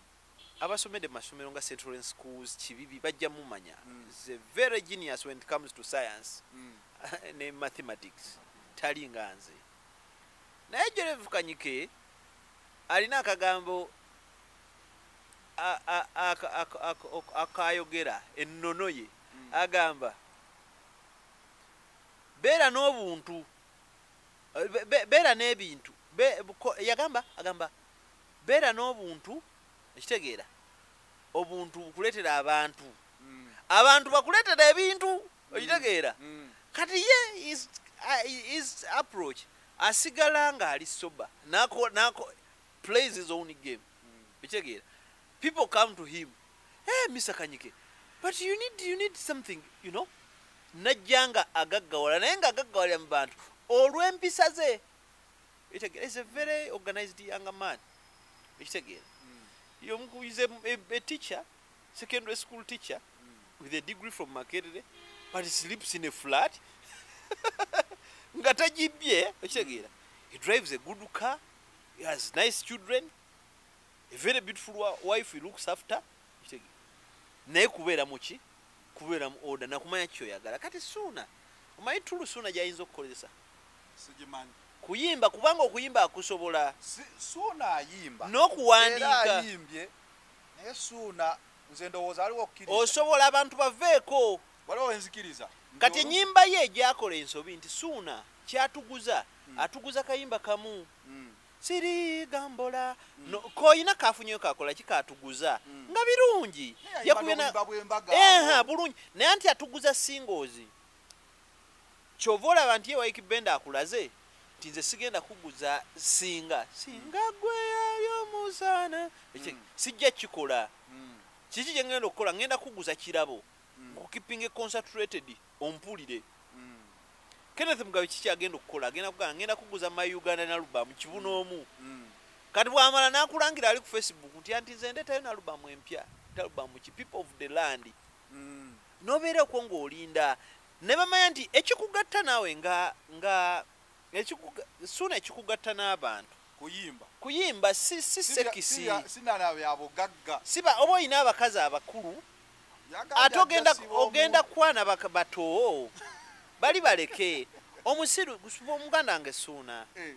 [SPEAKER 1] abasomedde masomero nga Lawrence schools kibibi bajja mumanya
[SPEAKER 2] Mm.
[SPEAKER 1] is a very genius when it comes to science
[SPEAKER 2] Mm.
[SPEAKER 1] ne mathematics tali nga nze naye joseph kanyike alina akagambo akayogera ennono ye
[SPEAKER 2] Mm.
[SPEAKER 1] agamba beera n'obuntu eh, be- be- beera n'ebintu yagamba agamba beera n'obuntu ekitegeera obuntu bukuleetera abantu.
[SPEAKER 2] Mm.
[SPEAKER 1] abantu bakuleetera ebintu okitegeera
[SPEAKER 2] Mm.
[SPEAKER 1] kati ye his, uh, his approach asigala nga ali soba nako plays his own game. Ekitegeera. People come to him hey mr. Kanyike but you need, you need something you know najja nga agaggawala naye nga agaggawalira mu bantu olw'empisa ze. Ekitegeera is a very organized young man. Ekitegeera is a, a, a teacher secondary school teacher
[SPEAKER 2] Mm.
[SPEAKER 1] with a degree from Makerere, but sleeps in a flat. nga tagibye okitegeera he drives a good car he has nice children a very beautiful wife he looks after naye kubeera muki kubeera mu order nakumanya kyoyagala. Kati suuna omanyi tulu suuna gyayinza okukozesa?
[SPEAKER 2] Sigimanyi.
[SPEAKER 1] Kuyimba kubanga okuyimba akusobola.
[SPEAKER 2] Suuna ayimba.
[SPEAKER 1] N'okuwandiika.
[SPEAKER 2] Ayimbye naye suuna nze ndowooza aliwo okukkiriza
[SPEAKER 1] osobola abantu baveeko.
[SPEAKER 2] Waliwo wenzikiriza
[SPEAKER 1] kati ennyimba ye egyakola ensobi nti suuna kyatuguza
[SPEAKER 2] Mm.
[SPEAKER 1] atuguza kayimba kamu.
[SPEAKER 2] Mm.
[SPEAKER 1] Sirigambola
[SPEAKER 2] Mm.
[SPEAKER 1] no, koyina kafunyeyo kakola kikatuguza
[SPEAKER 2] Mm.
[SPEAKER 1] nga birungi.
[SPEAKER 2] Naye ayimba
[SPEAKER 1] yakubye na-
[SPEAKER 2] n'obuyimba bw'embaga
[SPEAKER 1] eha
[SPEAKER 2] abo.
[SPEAKER 1] bulungi. Naye anti atuguza singozi kyova olaba nti ye waiki benda akulaze? Nti nze sigenda kuguza singa. Singa gweyayo omusaana Ekyo
[SPEAKER 2] Mm.
[SPEAKER 1] sijja kikola kiki kyengenda okukola? Ngenda kuguza kirabo. Nkukipinge concentrated ompulire. Kenneth mugabe kiki agenda okukola? Agenda kugamba ngenda kuguza my uganda nalubamu kibunoomu
[SPEAKER 2] Mm.
[SPEAKER 1] kati bwamala nakulangira ali ku facebook nti anti nze ndeetayo nalubamu empya talubamu ki people of the land.
[SPEAKER 2] Mm.
[SPEAKER 1] nobeera okwo ng'olinda. Ne bamanya nti ekikugatta naawe nga nga suuna ekikugatta n'abantu.
[SPEAKER 2] Kuyimba.
[SPEAKER 1] Kuyimba si si sekisi siba oba olina abakazi abakulu ate ogenda
[SPEAKER 2] omu-
[SPEAKER 1] kwana bato bali baleke. Omusiru omuganda wange suuna
[SPEAKER 2] Eh.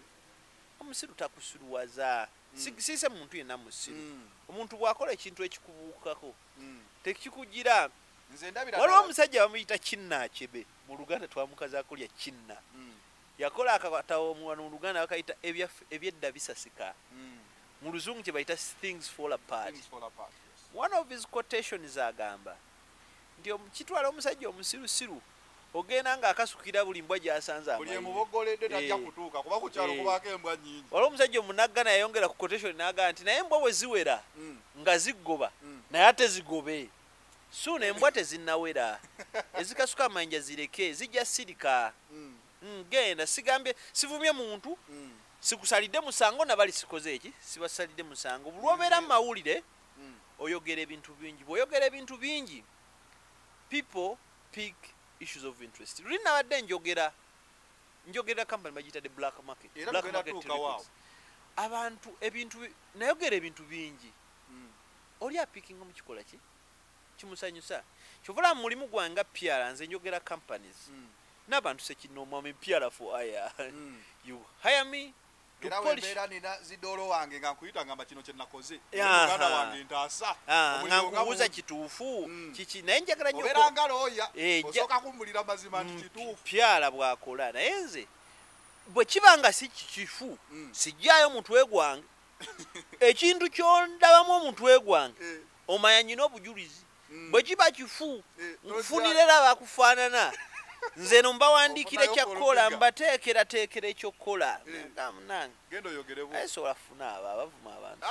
[SPEAKER 1] omusiru takusiruwaza Si-
[SPEAKER 2] Mm.
[SPEAKER 1] siise muntu yenna musiru.
[SPEAKER 2] Mm.
[SPEAKER 1] omuntu bw'akola ekintu ekikubuukako tekikugira. Waliwo omusajja bamuyita kinnakyebe mu luganda twamukaza akulya kinna. Yakola akatawo muwano mu luganda bakayita ebyedda bisasika. Mu luzungu kye bayita things fall apart. One of his quotations agamba nti kitwala omusajja omusirusiru ogenda ng'akasukira buli mbwa gy'asanze
[SPEAKER 2] buli
[SPEAKER 1] Eh. Eh. waliwo omusajja omunaggana yayongera ku quotation n'agamba nti naye embwa bwe ziwera
[SPEAKER 2] Mm.
[SPEAKER 1] nga ziggoba
[SPEAKER 2] Mm.
[SPEAKER 1] naye ate zigobe suuna embwa tezinnawera. Ezikasuka amayinja zireke zijja sirika.
[SPEAKER 2] Mm.
[SPEAKER 1] Genda sigambye sivumye muntu. Sikusalidde musango nabali sikoze eki? Sibasalidde musango. Bulwobeera mu mawulire oyogera ebintu bingi. Bw'oyogera ebintu bingi people pick issues of interest. Luli nabadde njogera njogera kampany bagiyita the black market Black market abantu ebintu bi- nayogera ebintu bingi.
[SPEAKER 2] Mm.
[SPEAKER 1] oli apikinga mu kikola ki? Kimusanyusa. Kyovula mu mulimu gwange nga pyara nze njogera companies.
[SPEAKER 2] Mm.
[SPEAKER 1] n'abantu sekinomami pyara for aya
[SPEAKER 2] Mm.
[SPEAKER 1] you hire me
[SPEAKER 2] era
[SPEAKER 1] polish
[SPEAKER 2] wembeera nina zidoolo wange nga nkuyita ngamba kino kye nakoze.
[SPEAKER 1] Aha.
[SPEAKER 2] muganda wange ntaasa
[SPEAKER 1] nga nkubuuza kituufu
[SPEAKER 2] Mm.
[SPEAKER 1] kiki naye njagala nnyo
[SPEAKER 2] obeera nga looya
[SPEAKER 1] Eh,
[SPEAKER 2] osooka kumbulira mazima nti
[SPEAKER 1] Mm,
[SPEAKER 2] kituufu.
[SPEAKER 1] pyala bw'akola naye nze bwe kiba nga si kikifu
[SPEAKER 2] Mm.
[SPEAKER 1] sijjaayo mutwe gwange. Ekintu kyondabamu omutwe gwange
[SPEAKER 2] Eh,
[SPEAKER 1] omanya nyina obujulizi bwe kiba kifu
[SPEAKER 2] Eh,
[SPEAKER 1] nfunira era abakufaanana nze no mbawandiikira ekyakukola mbateekerateekera ekyokukola
[SPEAKER 2] Eh.
[SPEAKER 1] munange. Sobola kufuna abo abavuma abantu.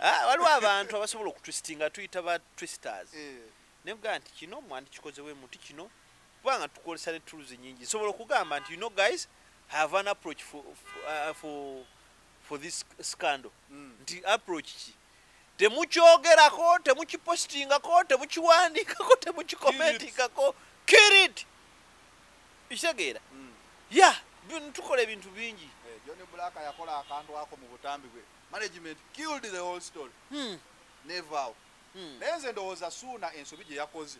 [SPEAKER 1] Ah, waliwo abantu abasobola okutwistinga tuyita ba twisters.
[SPEAKER 2] Eh,
[SPEAKER 1] nebugaa nti kino mwandikikozewo emuti kino kubanga tukozesa ne tools nyingi nsobola okugamba nti you know guys I have an approach for, for, uh, for, for this scandal.
[SPEAKER 2] Mm.
[SPEAKER 1] nti approach ki? Temukyogerako temukipostingako temukiwandikako temukikomentingako kirit kitegeera
[SPEAKER 2] Mm.
[SPEAKER 1] ya tukola ebintu bingi.
[SPEAKER 2] Eh, john black yakola akantu ako mu butambi bwe. Management killed the whole story.
[SPEAKER 1] Hmm,
[SPEAKER 2] never
[SPEAKER 1] hmm.
[SPEAKER 2] naye nze ndowooza suuna ensobi gye yakoze.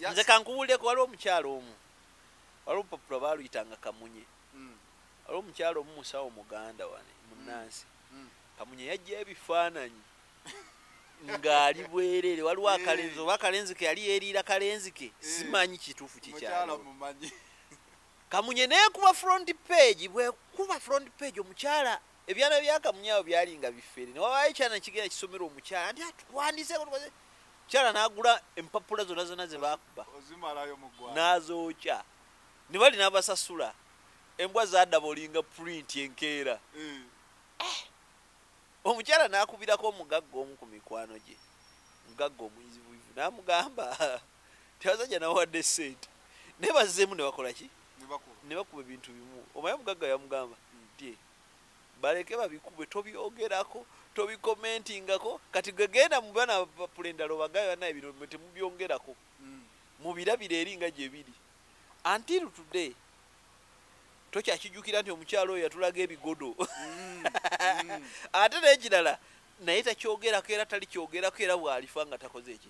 [SPEAKER 2] Ya-
[SPEAKER 1] nze kankuwulireko waliwo omukyalo omu waliwo opapula baaluyitanga kamunye. Waliwo omukyalo omu musawo muganda wane munansi kamunye yajja ebifaananyi ng'ali bwereere waliwo
[SPEAKER 2] Eh.
[SPEAKER 1] akalenzi oba akalenzi ke yali yeeriira kalenzi ke simanyi kituufu kikyalo kamunye neekuba front page bwekuba front page omukyala ebyana bya kamunye abo byali nga bifeere. Newabaayo ekyana kigenda kisomera omukyala nti tuwandiseeko tukoze mukyala n'agula empapula zonna zonna ze baakuba n'azookya ne bali n'abasasula. Embwa zaddaba olinga print enkeera.
[SPEAKER 2] Eh,
[SPEAKER 1] omukyala n'akubirako omugagga omu ku mikwano gye. Omugagga omuyizibuyivu n'amugamba ti abasajja nawadde sente naye bazzeemu ne bakola ki?
[SPEAKER 2] Ne bakuba.
[SPEAKER 1] Ebintu bimu. Omaye omugagga yamugamba nti baleke babikube tobyogerako tobikomentingako. Kati gegenda mu bana bapula endala obagabe banaye bino temubyongerako.
[SPEAKER 2] Mm.
[SPEAKER 1] mubirabire eri nga gye biri. Until today tokyakijjukira nti omukyalo oyo yatulaga ebigodo.
[SPEAKER 2] Mm, mm.
[SPEAKER 1] ate n'ekirala naye takyogerako era tali kyogerako era bw'alifa nga takoze eki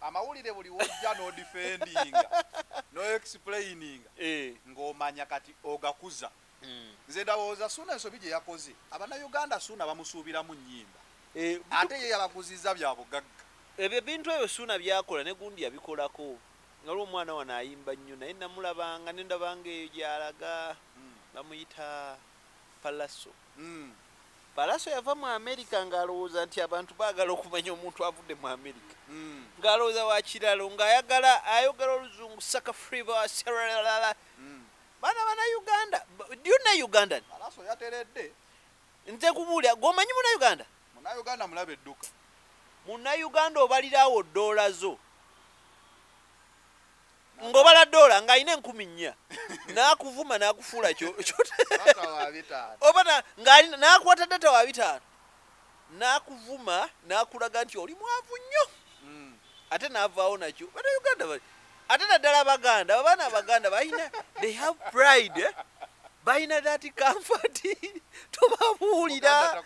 [SPEAKER 2] amawulire buli wojja n'odifendinga n'explaininga
[SPEAKER 1] Eh,
[SPEAKER 2] ng'omanya kati ogakuza.
[SPEAKER 1] Mm.
[SPEAKER 2] nze ndowooza suuna ensobi gye yakoze. Abannayuganda suuna bamusuubiramu nnyimba.
[SPEAKER 1] Eh,
[SPEAKER 2] ate ye yabakuzizza bya bugagga.
[SPEAKER 1] Ebyo ebintu ebyo suuna byakola ne gundi yabikolako nga lwo omwana wano ayimba nnyo naye namulabanga nendabanga eyo gyalaga
[SPEAKER 2] Mm,
[SPEAKER 1] bamuyita palaso.
[SPEAKER 2] Mm.
[SPEAKER 1] palaso yava mu amerika ng'alowooza nti abantu baagala okumanya omuntu avudde mu amerika
[SPEAKER 2] Mm,
[SPEAKER 1] ng'alowooza wakiralo ng'ayagala ayogera oluzungu saka friba seralala
[SPEAKER 2] mm.
[SPEAKER 1] baana bannayuganda dyonna ugandan
[SPEAKER 2] alaso yateredde.
[SPEAKER 1] Nze kubuulya gwomanyi munnayuganda
[SPEAKER 2] munayuganda mulaba edduka
[SPEAKER 1] munnayuganda obalirawo doola zo ng'obala doola ng'alina enkumi nnya n'akuvuma n'akufuula oba n'akwata data wa bitaano n'akuvuma n'akulaga nti oli mwavu nnyo.
[SPEAKER 2] Mm,
[SPEAKER 1] ate n'avaawo nakyo. Bannayuganda bali ate naddala abaganda abaana abaganda balina they have pride eh? balina that comfort. Tobabuulira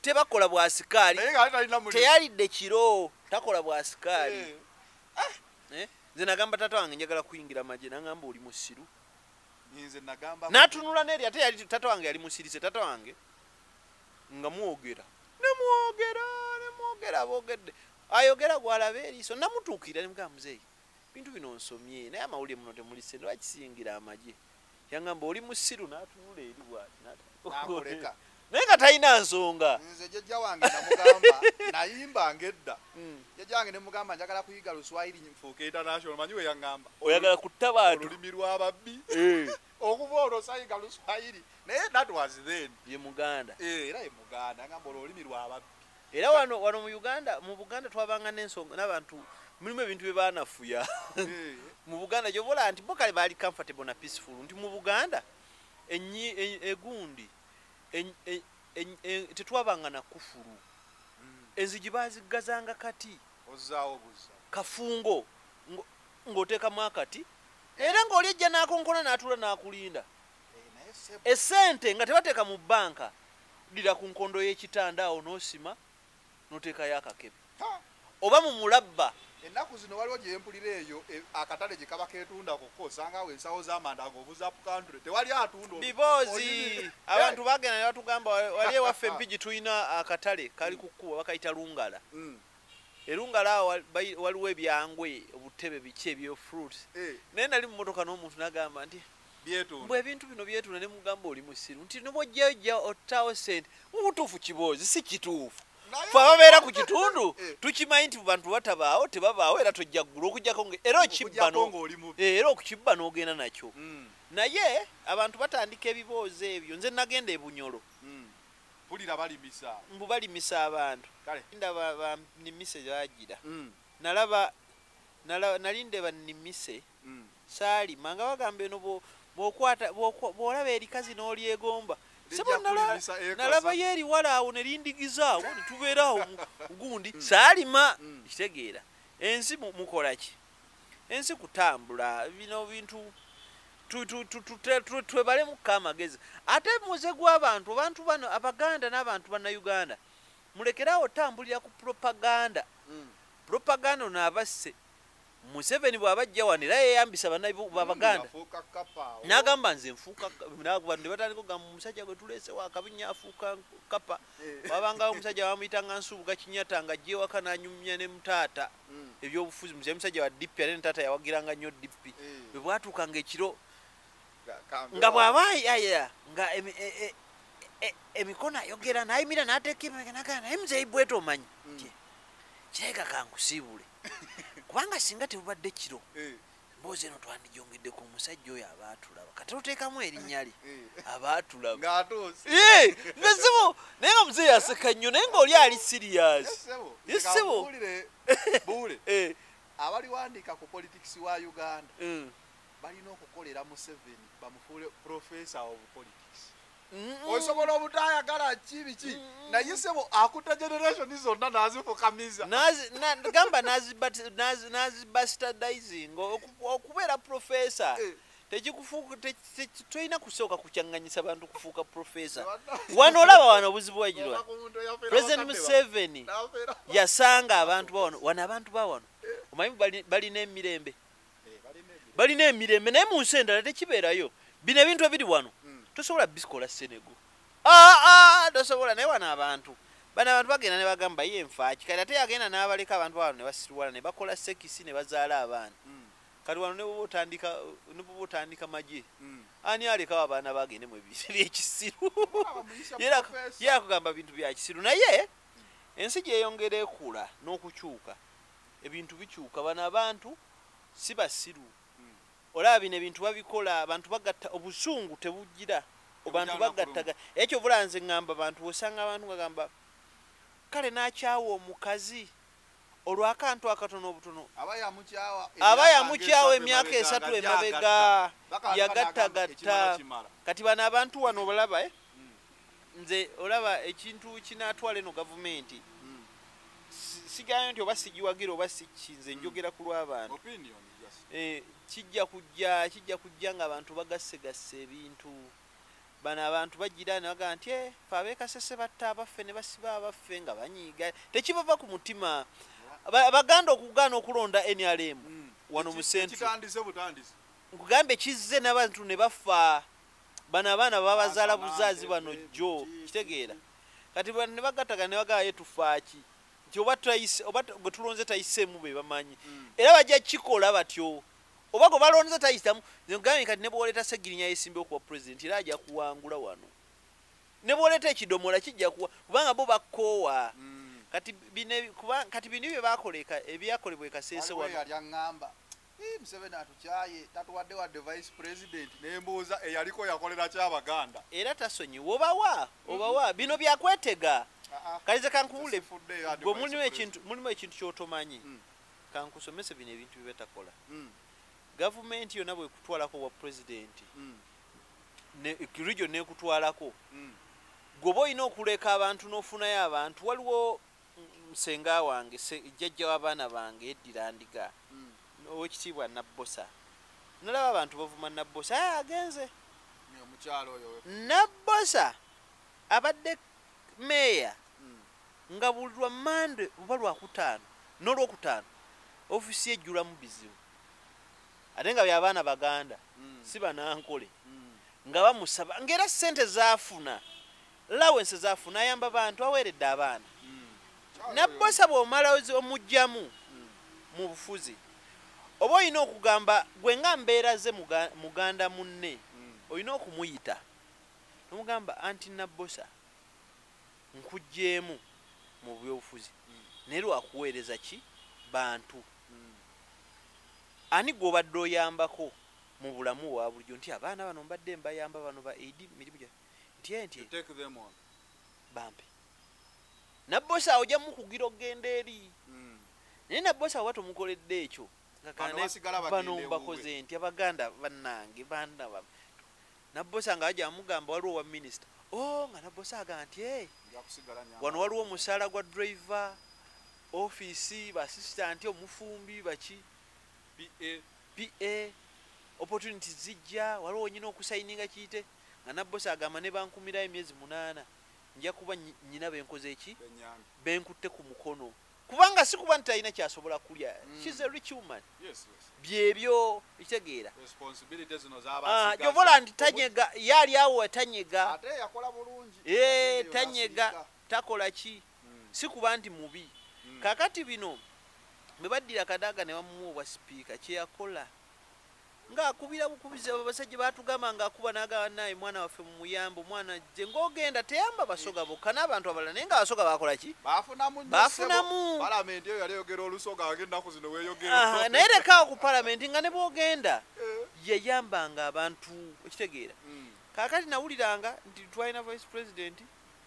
[SPEAKER 1] tebakola bwasikaali
[SPEAKER 2] naye nga talina mulimu.
[SPEAKER 1] teyalidde kiro takola bwasikaali
[SPEAKER 2] Eh,
[SPEAKER 1] Eh? Nze nagamba tata wange njagala kuyingira magye nagamba oli musiru. N'atunula neri ate yali tata wange yali musirise tata wange nga mwogera. Nemwogera nemwogera boogedde ayogera gwalaba eriiso namutuukira nemugamba muzeeyi bintu bino nsomye naye amawulire muno temulise lwakisingira amagye? Yagamba oli musiru n'atunula eri bwati naye nga talina nsonga.
[SPEAKER 2] Nze jjajja wange namugamba nayimbanga edda
[SPEAKER 1] Mm.
[SPEAKER 2] jjajja wange nemugamba njagala kuyiga luswayiri nfuuka international manyi we yaŋŋamba.
[SPEAKER 1] Oyagala kutta bantu
[SPEAKER 2] olulimi lw'ababbi
[SPEAKER 1] Eh,
[SPEAKER 2] okuva olwo sayiga luswayiri. Naye that was then.
[SPEAKER 1] Ye muganda.
[SPEAKER 2] Eh, era ye muganda yagamba olwo olulimi lw'ababbi
[SPEAKER 1] era wano wano mu uganda mu buganda twabanga n'ensonga n'abantu mulimu ebintu bye baanafuya.
[SPEAKER 2] Eh,
[SPEAKER 1] mu buganda gyobola nti bo kale baali comfortable na peaceful. Nti mu buganda e- egundi en- e- en- e- tetwabanga na kufulu
[SPEAKER 2] mm,
[SPEAKER 1] enzigi bazigazanga kati? Kafungo. Ngo- ng'oteekamu akati? Era ng'oli ejja n'akonkona n'atula n'akulinda.
[SPEAKER 2] Eh,
[SPEAKER 1] esente nga tebateeka mu bbanka ddira ku nkondo y'ekitanda awo n'osima n'oteekayo akakebe oba mu mulabba
[SPEAKER 2] ennaku zino waliwo gyempulira eyo e- akatale gye kaba ketundakokko osangawo ensawo z'amanda ng'obuza ku kantule tewali atunda
[SPEAKER 1] biboozi! abantu bagenda ne batugamba wa- wali ewaffe empigi tulina akatale kali ku kkuba bakayita lungala.
[SPEAKER 2] Mm.
[SPEAKER 1] erungala awo waliwo ebyangwe obutebe biki ebyofruit
[SPEAKER 2] Eh,
[SPEAKER 1] naye nali mu motoka n'omuntu nagamba nti
[SPEAKER 2] byetunda.
[SPEAKER 1] Mbwe ebintu bino byetuna ne mugamba oli musiru nti nobojjayo jja ottawo sente mubutuufu kiboozi si kituufu fe ababeera ku kitundu
[SPEAKER 2] Eh.
[SPEAKER 1] tukimanyi nti bantu batabaawo tebabaawo era tojja ggulu okujjako era okibba. Eh, era okukibba n'ogenda nakyo.
[SPEAKER 2] Mm,
[SPEAKER 1] naye abantu batandika ebiboozi ebyo nze nagenda ebunyolo
[SPEAKER 2] mm. balimisa.
[SPEAKER 1] Mbu balimisa abantu. Ndaba banimise bagira
[SPEAKER 2] Mm,
[SPEAKER 1] nalaba nala- nalinde banimise
[SPEAKER 2] mm.
[SPEAKER 1] saalima nga bagamba eno bw'olaba erikazi n'olyegomba Nalabayo eriwala awo ne lindigizaawo ne tubeeraawo mu- gundi. Saalima.
[SPEAKER 2] Mm.
[SPEAKER 1] kitegeera. Ensi mu- mukola ki? Ensi kutambula bino bintu tu- tu- tu- tu- tu- tu- twebalemu amagezi. Ate muze gw'abantu abantu bano abaganda n'abantu bannayuganda mulekeraawo tambulira ku propaganda.
[SPEAKER 2] Mm.
[SPEAKER 1] propaganda ono abasse museveni bw'abajja wano era yeyambisa babaganda n'agamba nze nfuuka ne batandika ogamba omusajja gwe tuleesewo akabinya afuuka kapa
[SPEAKER 2] Eh.
[SPEAKER 1] wabangawo omusajja bamuyitanga nsubuga kinyata nga ajja ewaka n'anyumya ne mutaata
[SPEAKER 2] Mm.
[SPEAKER 1] ebyobufuzi. Muze musajja wa dipi ate ne taata yawagiranga nnyo dipi
[SPEAKER 2] Eh.
[SPEAKER 1] bwe bwatuukanga ekiro nga
[SPEAKER 2] wa-
[SPEAKER 1] bw'aba ayaya nga e- e- e- emikono ayogera nayimira n'ateeka emabega n'agamba naye muzeeyi bwete omanyi
[SPEAKER 2] Mm.
[SPEAKER 1] Nti, kirabika kankusiibule kubanga singa tebubadde kiro
[SPEAKER 2] Eh,
[SPEAKER 1] mboozi eno twandijongeddeko omusajja oyo abaatulaba kati oteekamu erinnya lye
[SPEAKER 2] eh.
[SPEAKER 1] abaatulaba
[SPEAKER 2] ng'atuuse
[SPEAKER 1] Ee, nga sibo naye nga muzeeyi aseka nnyo naye ngaoli ali siriyasi
[SPEAKER 2] Yesebo.
[SPEAKER 1] Sebo.
[SPEAKER 2] Buulire, buule. Abaliwandiika ku politics wa uganda balina okukolera museveni bamufuule professor of politics osobola obutayagala ki biki? Naye sebo akuta generation zonna nazifukamiza.
[SPEAKER 1] Gamba nazibastadizing okubeera profesa
[SPEAKER 2] Eh.
[SPEAKER 1] tolina kusooka kukyanganyisa bantu kufuuka profesa wano olaba wano obuzibu wagirwa president museveni yasanga abantu bawano wano abantu bawano omanyi bali- balina emirembe
[SPEAKER 2] Eh, balina ebiro.
[SPEAKER 1] balina emirembe naye mu nsi endala tekibeerayo. Bino ebintu ebiri wano. Tosobola bisikola senego. Aa tosobola naye wano abantu bano abantu bagenda ne bagamba ye nfaaki. Kati ate yagenda n'abaleka abantu bawano ne basirwala ne bakola sekisi ne bazaala abaana.
[SPEAKER 2] Mm,
[SPEAKER 1] kati wano ne bwoba otandika magye.
[SPEAKER 2] Mm.
[SPEAKER 1] ani alekawo abaana bagende mu byekisiru Ye akugamba bintu bya kisiru. Naye ensi gyeyongera ekula n'okukyuka ebintu bikyuka bano abantu si basiru. Olaba bino ebintu babikola abantu bagatta obusungu tebugira abantu
[SPEAKER 2] Tebujja
[SPEAKER 1] bagattaga. Ekyo bula nze ŋŋamba abantu osanga abantu bagamba kale n'akyawa omukazi olwakantu akatono obutono.
[SPEAKER 2] Aba yamukyawa emyaka
[SPEAKER 1] esatu emabega. yagattagatta. kati bano abantu wano obalaba eh?
[SPEAKER 2] Mm,
[SPEAKER 1] nze olaba ekintu kinaatwala eno gavumenti.
[SPEAKER 2] Mm.
[SPEAKER 1] si- sigayo nti oba sigiwagira oba sikinze njogera ku lw'abantu kijja kujja kijja kujja nga abantu bagasegase ebintu. Bano abantu bagira ne bagamba nti "Eh, fe abekasese batta abaffe ne basiba abaffe nga banyiiga. Tekibava ku mutima. Abaganda okugaana okulonda nrm
[SPEAKER 2] Mm.
[SPEAKER 1] wano
[SPEAKER 2] Eki-
[SPEAKER 1] mu central.
[SPEAKER 2] ekitandise butandise
[SPEAKER 1] nkugambe kizze n'abantu ne bafa. Bano abaana babazaala buzaazi bano jjo
[SPEAKER 2] ki-
[SPEAKER 1] kitegeera.
[SPEAKER 2] ki-
[SPEAKER 1] kati ne bagattaga ne bagaye tufaaki nti oba tuyise oba gwe tulonze tayiseemu be bamanyi
[SPEAKER 2] Mm.
[SPEAKER 1] era bajja kikola batyo oba gwe balonze tayisamu ngambe kati ne bwoleeta segirinya yesimbe okuba pulezidenti era ajja kuwangula wano ne bwoleeta ekidomola kijja kuwa kubanga bo bakoowa
[SPEAKER 2] Mm.
[SPEAKER 1] kati bino bye bakoleka ebyakolebwa ekaseese wano
[SPEAKER 2] eyali aŋŋamba "Eh, museveni atukyaye tatuwadde wadde vice president nembuuza eyaliko yakolera kyabaganda
[SPEAKER 1] era tasonyiwa obawa obawa bino byakwetega. Kalize kankuwule
[SPEAKER 2] wadde
[SPEAKER 1] gwe mulimu ekintu kyotomanyi.
[SPEAKER 2] Mm.
[SPEAKER 1] kankusomese bino ebintu byebetakola
[SPEAKER 2] Mm,
[SPEAKER 1] gavumenti yonna bwekutwalako bwa pulezidenti
[SPEAKER 2] mm,
[SPEAKER 1] region nekutwalako gwoba olina okuleka abantu n'ofunayo abantu waliwo musenga wange jjajja w'abaana bange eddira ndiga
[SPEAKER 2] Mm.
[SPEAKER 1] owekitiibwa nabbosa. Nalaba abantu bavuma nabbosa aye agenze. Nabbosa abadde meeya. Nga buli lwa mande oba lwakutaano n'olwokutaano ofiisi ejjulamu bizibu ate nga byabaana baganda
[SPEAKER 2] Mm.
[SPEAKER 1] si banankole
[SPEAKER 2] Mm.
[SPEAKER 1] nga bamusaba ngaera sente zafuna lawense zafuna ayamba bantu aweeredde abaana
[SPEAKER 2] Mm.
[SPEAKER 1] nabbosa bw'omala omugjamu mu bufuzi oba olina okugamba gwe nga mbeera ze muga- muganda munne olina okumuyita nomugamba anti nabbosa nkugjeemu mu byobufuzi. Naye lwakuweereza ki? Bantu. Ani gwobadde oyambako mu bulamu bwa bulijjo? Nti abaana bano mbadde mbayamba bano ba edi mirimu gya nti nti bampe. Nabbosa ojjamu kugira ogenda eri. Naye nabbosa oba tomukoledde ekyo
[SPEAKER 2] Bano
[SPEAKER 1] mbakoze nti abaganda bannange bandaba nabbosa nga ajja amugamba waliwo wa minisita o nga nabbosa agamba nti wano waliwo omusaala gwa driver ofiisi basisitanti omufumbi baki
[SPEAKER 2] PA.
[SPEAKER 1] pa opportunity zijja waliwo nyina okusayininga kiyite nga nabbosa agamba ne bankumirayo emyezi munaana nja kuba nyi- nyina benkoze eki benkutte ku mukono kubanga si kuba nti alina kyasobola kulya.
[SPEAKER 2] Mm.
[SPEAKER 1] She's a rich woman. Byebyo
[SPEAKER 2] zino
[SPEAKER 1] Ah, nti tanyega yaali awo tanyega.
[SPEAKER 2] Ate yakola bulungi.
[SPEAKER 1] ee
[SPEAKER 2] Ate
[SPEAKER 1] tanyega. Takola ki?
[SPEAKER 2] Mm.
[SPEAKER 1] si kuba nti mubi.
[SPEAKER 2] Mm.
[SPEAKER 1] kakati bino bwe baddira kadaaga ne bamuwa obwa sipiika kyeyakola ngaakubira bukubizi abo basajja batugamba ngaakuba nagamba naye mwana waffe mumuyamba omwana gye ng'ogenda teyamba basoga bokka n'abantu abalala naye nga basoga bakola ki
[SPEAKER 2] bafunamu palamenti eyo yali eyogera olusoga age ennaku zino weeyogera.
[SPEAKER 1] Naye lekaawo ku palamenti nga ne bwogenda
[SPEAKER 2] Eh.
[SPEAKER 1] yeyambanga abantu okitegeera.
[SPEAKER 2] Mm.
[SPEAKER 1] kakati nawuliranga nti twalina vice president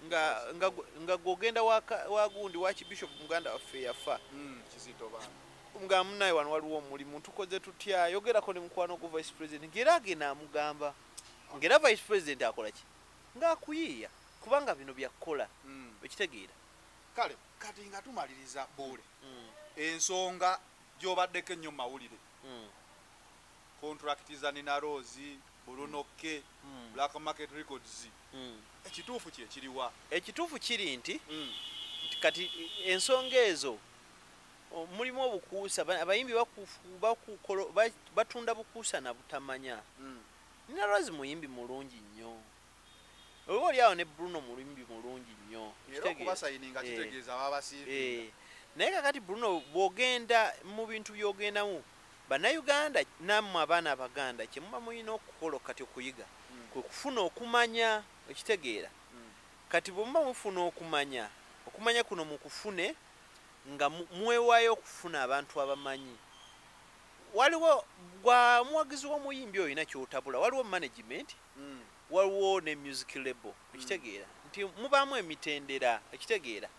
[SPEAKER 1] nga gwogenda wagundi wa kibishop muganda waffe yafa Nga munaye wano waliwo omulimu tukoze tutya? Yogerako ne mukwano gwa vice president ngaera agenda amugamba ngaera vice president akola ki? Ngaakuyiiya kubanga bino byakukola
[SPEAKER 2] Mm.
[SPEAKER 1] okitegeera.
[SPEAKER 2] Kale kati nga tumaliriza buule
[SPEAKER 1] Mm,
[SPEAKER 2] ensonga gyobaddeko ennyo mawulire.
[SPEAKER 1] Mm,
[SPEAKER 2] contract za nina rose bulunokke
[SPEAKER 1] mm,
[SPEAKER 2] black market records. Ekituufu kye kiriwa?
[SPEAKER 1] Ekituufu kiri nti nti kati ensonga ezo mulimu obukuusa ba- abayimbi batunda bukuusa na butamanya
[SPEAKER 2] Mm.
[SPEAKER 1] nina lwazi muyimbi mulungi nnyo oba oli awo ne bruno muyimbi mulungi nnyo Eh. Eh, naye kakati bruno bw'ogenda mu bintu by'ogendamu bannayuganda nammwe abaana abaganda kyemuba mulina okukola kati okuyiga
[SPEAKER 2] Mm.
[SPEAKER 1] kwe kufuna okumanya ekitegeera
[SPEAKER 2] Mm.
[SPEAKER 1] kati bwe muba mufuna okumanya okumanya kuno mukufune nga mwewaayo okufuna abantu abamanyi. Waliwo gwa muwagizi w'omuyimbi olina kyotabula waliwo management
[SPEAKER 2] Mm.
[SPEAKER 1] waliwo ne music label ekitegeera. Nti mubaamu emitendera ekitegeera.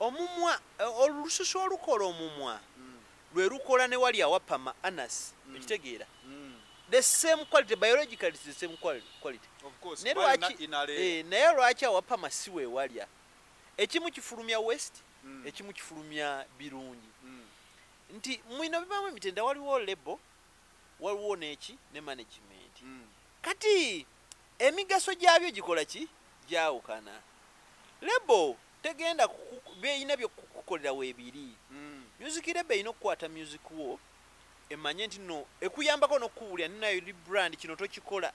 [SPEAKER 1] Omumwa olususu olukola omumwa
[SPEAKER 2] Mm.
[SPEAKER 1] lwe lukola ne wali awapama anas ekitegeera. The same quality biologically the same quali- quality. Naye lwaki eh, naye lwaki awapama si weewalya ekimu kifulumya west. Ekimu kifulumya birungi
[SPEAKER 2] Mm.
[SPEAKER 1] nti mwino bibaamu emitendera waliwo lebo waliwo neki ne management
[SPEAKER 2] Mm.
[SPEAKER 1] kati emigaso gyabyo gikola ki gyawukana lebo tegenda beyina byokukolera weebiri
[SPEAKER 2] Mm.
[SPEAKER 1] music lebo erina okukwata music wo emanye nti no ekuyambako nokuwulira ninayo li brand kino tokikola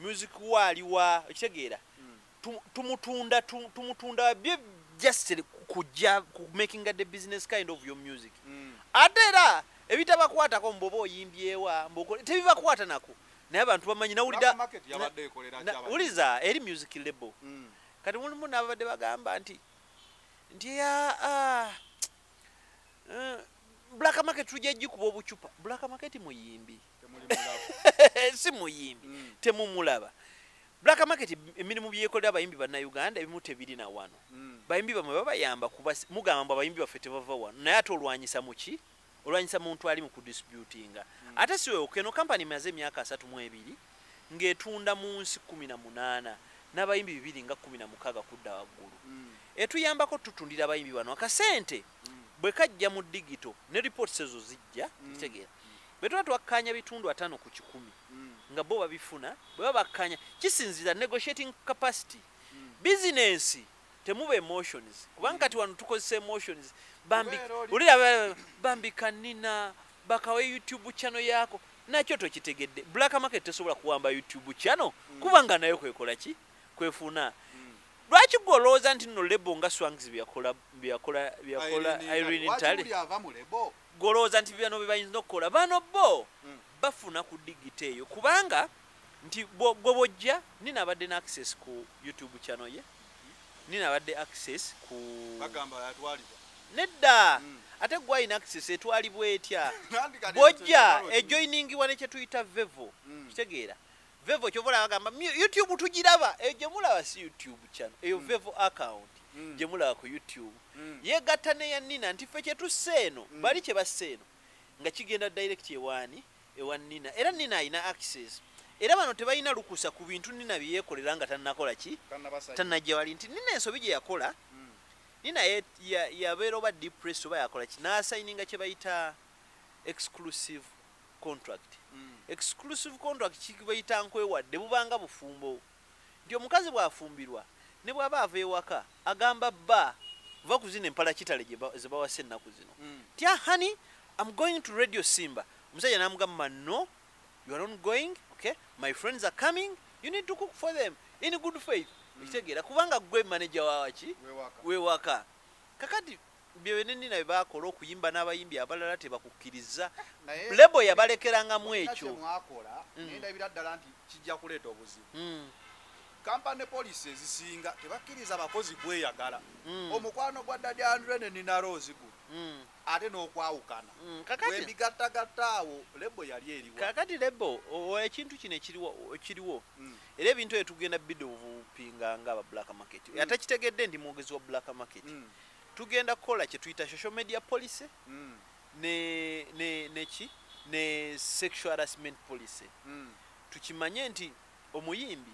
[SPEAKER 1] music wo aliwa okitegeera
[SPEAKER 2] Mm.
[SPEAKER 1] Tu- tumutunda tu- tumutunda bye just kujja ku making the business kind of your music.
[SPEAKER 2] Mm.
[SPEAKER 1] ate era ebitabakwatako mboba oyimbyewa tebibakwata nako. Naye abantu bamanyi nawulira
[SPEAKER 2] Black market yabadde ekolera
[SPEAKER 1] na-
[SPEAKER 2] ki abali-
[SPEAKER 1] wuliza eri music label.
[SPEAKER 2] Mm.
[SPEAKER 1] kati mulimu nabadde bagamba nti nti ya ah, eh, black market tujja gikuba obucupa. Black market muyimbi. Si muyimbi.
[SPEAKER 2] Mm.
[SPEAKER 1] temumulaba. Black market emirimu byekolera abayimbi bannayuganda ebimu tebiri na wano.
[SPEAKER 2] Mm.
[SPEAKER 1] Bayimbi bamwe babayamba mugamba mbu abayimbi baffe tebava wano naye ate olwanyisa muki olwanyisa muntu ali mu kudistributinga.
[SPEAKER 2] Mm.
[SPEAKER 1] ate siwe keno kampani maze emyaka asatu mu ebiri ng'etunda mu nsi kumi na munaana n'abayimbi bibiri nga kumi na mukaaga kudda waggulu.
[SPEAKER 2] Mm.
[SPEAKER 1] etuyambako tutundira abayimbi bano akasente
[SPEAKER 2] Mm.
[SPEAKER 1] bwe kajja mu digito ne reports ezo zijja kitegeera bwe tuba twakkanya bitundu ataano ku kikumi nga bo babifuna bwe baba bakkanya kisinzira negotiating capacity. Bizinensi temuba emotions. Kubanga kati wano tukozesa emotions. Bambi bambi kanina bakawe youtube channel yako nakyo tokitegedde. Black market tesobola kuwamba youtube channel. Kubanga nayo kwekola ki? Kwefuna. Lwaki gwe olowooza nti nno lebo nga swangs byakola byakola byakola irene ntale. Golowooza nti bano bye bayinza okukola. Bano bo
[SPEAKER 2] Mm.
[SPEAKER 1] bafuna ku digito eyo. Kubanga nti gwe bojja nina abadde ne access ku youtube channel ye nina abadde access ku
[SPEAKER 2] bagamba yatwaliza
[SPEAKER 1] nedda!
[SPEAKER 2] Mm.
[SPEAKER 1] ate gwe alina access etwalibwa etya? Bwojja
[SPEAKER 2] ekyo
[SPEAKER 1] ejoiningiwa ne kyetuyita vevo.
[SPEAKER 2] Mm.
[SPEAKER 1] kitegeera. Vevo kyobola bagamba "Mu- youtube tugiraba. Eyo gye mulaba si youtube channel eyo
[SPEAKER 2] Mm.
[SPEAKER 1] vevo account
[SPEAKER 2] Mm.
[SPEAKER 1] gye mulaba ku youtube. Yegatta neya nina nti ffe kyetusse eno bali kye basse eno. Nga kigenda direct ewaani ewa nina. Era nina alina access era bano tebalina lukusa ku bintu nina byeyekolera nga tannakola ki? Tannajja wali nti nina ensobi gye yakola
[SPEAKER 2] Mm.
[SPEAKER 1] nina yabeera oba depress oba yakola ki? N'asayininga kye bayita exclusive contract.
[SPEAKER 2] Mm.
[SPEAKER 1] exclusive contract kibayita nkwewadde bubanga bufumbo. Nti omukazi bwafumbirwa ne bw'aba ava ewaka agamba bba va kuzina empala kitale ze bawasa ennaku zino.
[SPEAKER 2] Mm.
[SPEAKER 1] tya honey i'm going to radio simba. Omusajja namugamba no you are not going okay? My friends are coming. You need to cook for them in good faith. Ekitegeera kubanga gwe manager wawaki
[SPEAKER 2] Wewaka.
[SPEAKER 1] kakati byenenina bye bakola okuyimba n'abayimbi abalala tebakukkiriza.
[SPEAKER 2] Naye-
[SPEAKER 1] lebo yabalekerangamu ekyo.
[SPEAKER 2] mwakola
[SPEAKER 1] Mm.
[SPEAKER 2] nendabira ddala nti kijja kuleeta obuzibu.
[SPEAKER 1] Mm,
[SPEAKER 2] kampani poliisi ezisinga tebakkiriza bakozi kweyagala.
[SPEAKER 1] Mm,
[SPEAKER 2] omukwano gwa dadi andre ne nina rose guno
[SPEAKER 1] mm,
[SPEAKER 2] ate n'okwawukana
[SPEAKER 1] mm. kakati
[SPEAKER 2] webigattagatta awo lebo yali eriwa
[SPEAKER 1] kakati lebo ekintu kino ekiriwo
[SPEAKER 2] Mm.
[SPEAKER 1] era ebintu ebyo tugenda bidovupinga nga aba black market
[SPEAKER 2] Mm.
[SPEAKER 1] ate kitegedde ndi mwogezi wa black market
[SPEAKER 2] Mm.
[SPEAKER 1] tugenda kukola kye tuyita social media policy
[SPEAKER 2] Mm.
[SPEAKER 1] ne ne neki ne sexual harassment policy
[SPEAKER 2] Mm.
[SPEAKER 1] tukimanye nti omuyimbi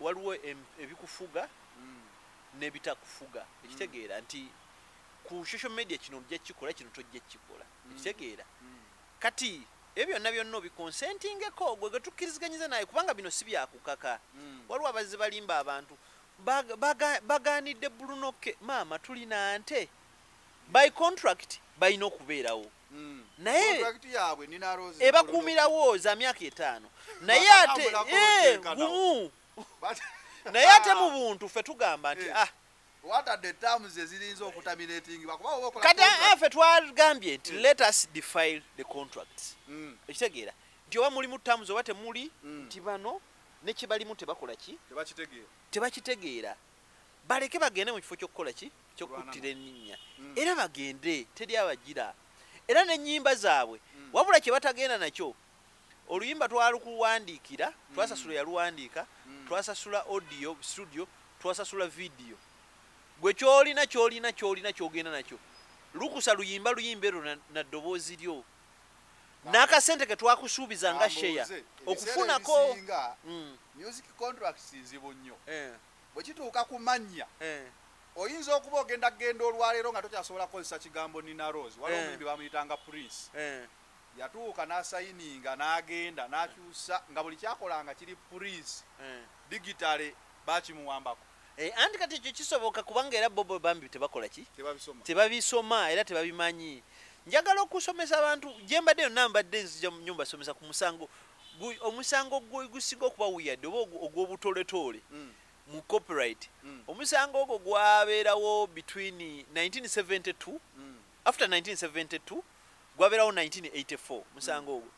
[SPEAKER 1] waliwo ebikufuga
[SPEAKER 2] Mm.
[SPEAKER 1] n'ebitakufuga ekitegeera nti ku social media kino ojja kikola kino tojja kikola
[SPEAKER 2] Mm.
[SPEAKER 1] ekitegeera
[SPEAKER 2] Mm.
[SPEAKER 1] kati ebyo byonna byonna obikonsentingeko gwe getukkiriziganyiza naye kubanga bino si byakukaka
[SPEAKER 2] Mm.
[SPEAKER 1] waliwo abazzi balimba abantu baga- baga- bagaanidde bulunoke maama tulina nte by contract balina okubeerawo
[SPEAKER 2] Mm.
[SPEAKER 1] Naye- ebakuumirawo za myaka etaano naye ate eh, gumu naye ate mu buntu ffe tugamba nti
[SPEAKER 2] Eh.
[SPEAKER 1] ah
[SPEAKER 2] what are the terms ezirinza okutaminetingibwa kuba oba okola
[SPEAKER 1] kati
[SPEAKER 2] contract-
[SPEAKER 1] ah, ffe twagambye nti
[SPEAKER 2] Mm.
[SPEAKER 1] let us defile the contracts
[SPEAKER 2] Mm.
[SPEAKER 1] ekitegeera. Nti oba mulimu terms oba temuli
[SPEAKER 2] Mm.
[SPEAKER 1] nti bano nekibalimu tebakola ki?
[SPEAKER 2] Tebakitegeera.
[SPEAKER 1] Baleke bagende mu kifo ky'okukola ki? Ky'okuttira enninnya era bagende teri abagira. Era n'ennyimba zaabwe. Wabula kye batagenda nakyo oluyimba twalukuwandiikira twasasula yaluwandiika twasasula audio studio twasasula video gwe kyolina kyolina kyolina kyogenda nakyo. Lukusa luyimba luyimba ero na- na ddoboozi lyo n'akasente ke twakusuubiza nga sheya okufunako Mm,
[SPEAKER 2] music contracts nzibu nnyo.
[SPEAKER 1] Eh,
[SPEAKER 2] bwe kituuka ku mannya
[SPEAKER 1] eh,
[SPEAKER 2] oyinza okuba ogenda kgenda olwaleero nga tokyasobola kukozesa kigambo nina rose waliwo
[SPEAKER 1] Eh.
[SPEAKER 2] omuyimbi bamuyitanga prince. Yatuuka n'asayininga n'agenda n'akyusa nga buli kyakolanga kiri prince. Digitale bakimuwambako
[SPEAKER 1] anti kati ekyo kisoboka kubanga era bobo bambi tebakola ki?
[SPEAKER 2] Tebabisoma.
[SPEAKER 1] Era tebabimanyi. Njagala okusomesa abantu gye mbadde yonna mbadde nzija mu nyumba somesa ku musango Gu- omusango gusinga okuba wiyadde oba ogwo- ogw'obutoletoole
[SPEAKER 2] Mm,
[SPEAKER 1] mu copyright
[SPEAKER 2] mm,
[SPEAKER 1] omusango ogwo gwabeerawo between 1972
[SPEAKER 2] mm.
[SPEAKER 1] after 1972 gwabeerawo 1984 musango ogwo.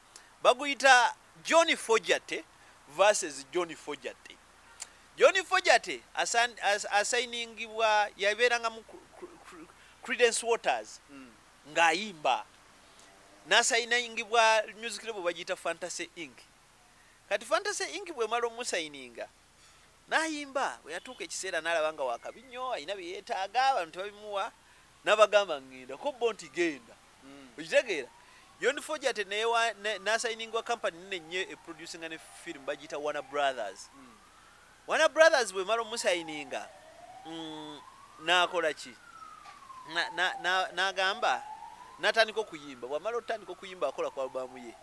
[SPEAKER 1] Baguyita john fogate versus john fogate john fogate asan- as- asayiningibwa yabeeranga mu Cr- Cr- Cr- credence waters
[SPEAKER 2] Mm.
[SPEAKER 1] ng'ayimba n'asayiningibwa music label bagiyita fantasy inc kati fantasy inc bwemala omusayininga n'ayimba bwe yatuuka ekiseera n'alaba nga wakabi nnyo alina bye yeetaaga abantu tebabimuwa n'abagamba ngenda ko bo nti genda
[SPEAKER 2] Mm.
[SPEAKER 1] okitegeera yon fojate ne- n'asayiningwa kampany nene nnyo eproducinga ne film bagiyita warner brothers
[SPEAKER 2] Mm.
[SPEAKER 1] Warner brothers bwemala omusayininga mm, n'akola ki Na- na- na- n'agamba n'atandika okuyimba bwamala otandika okuyimba akola ku albamu ye?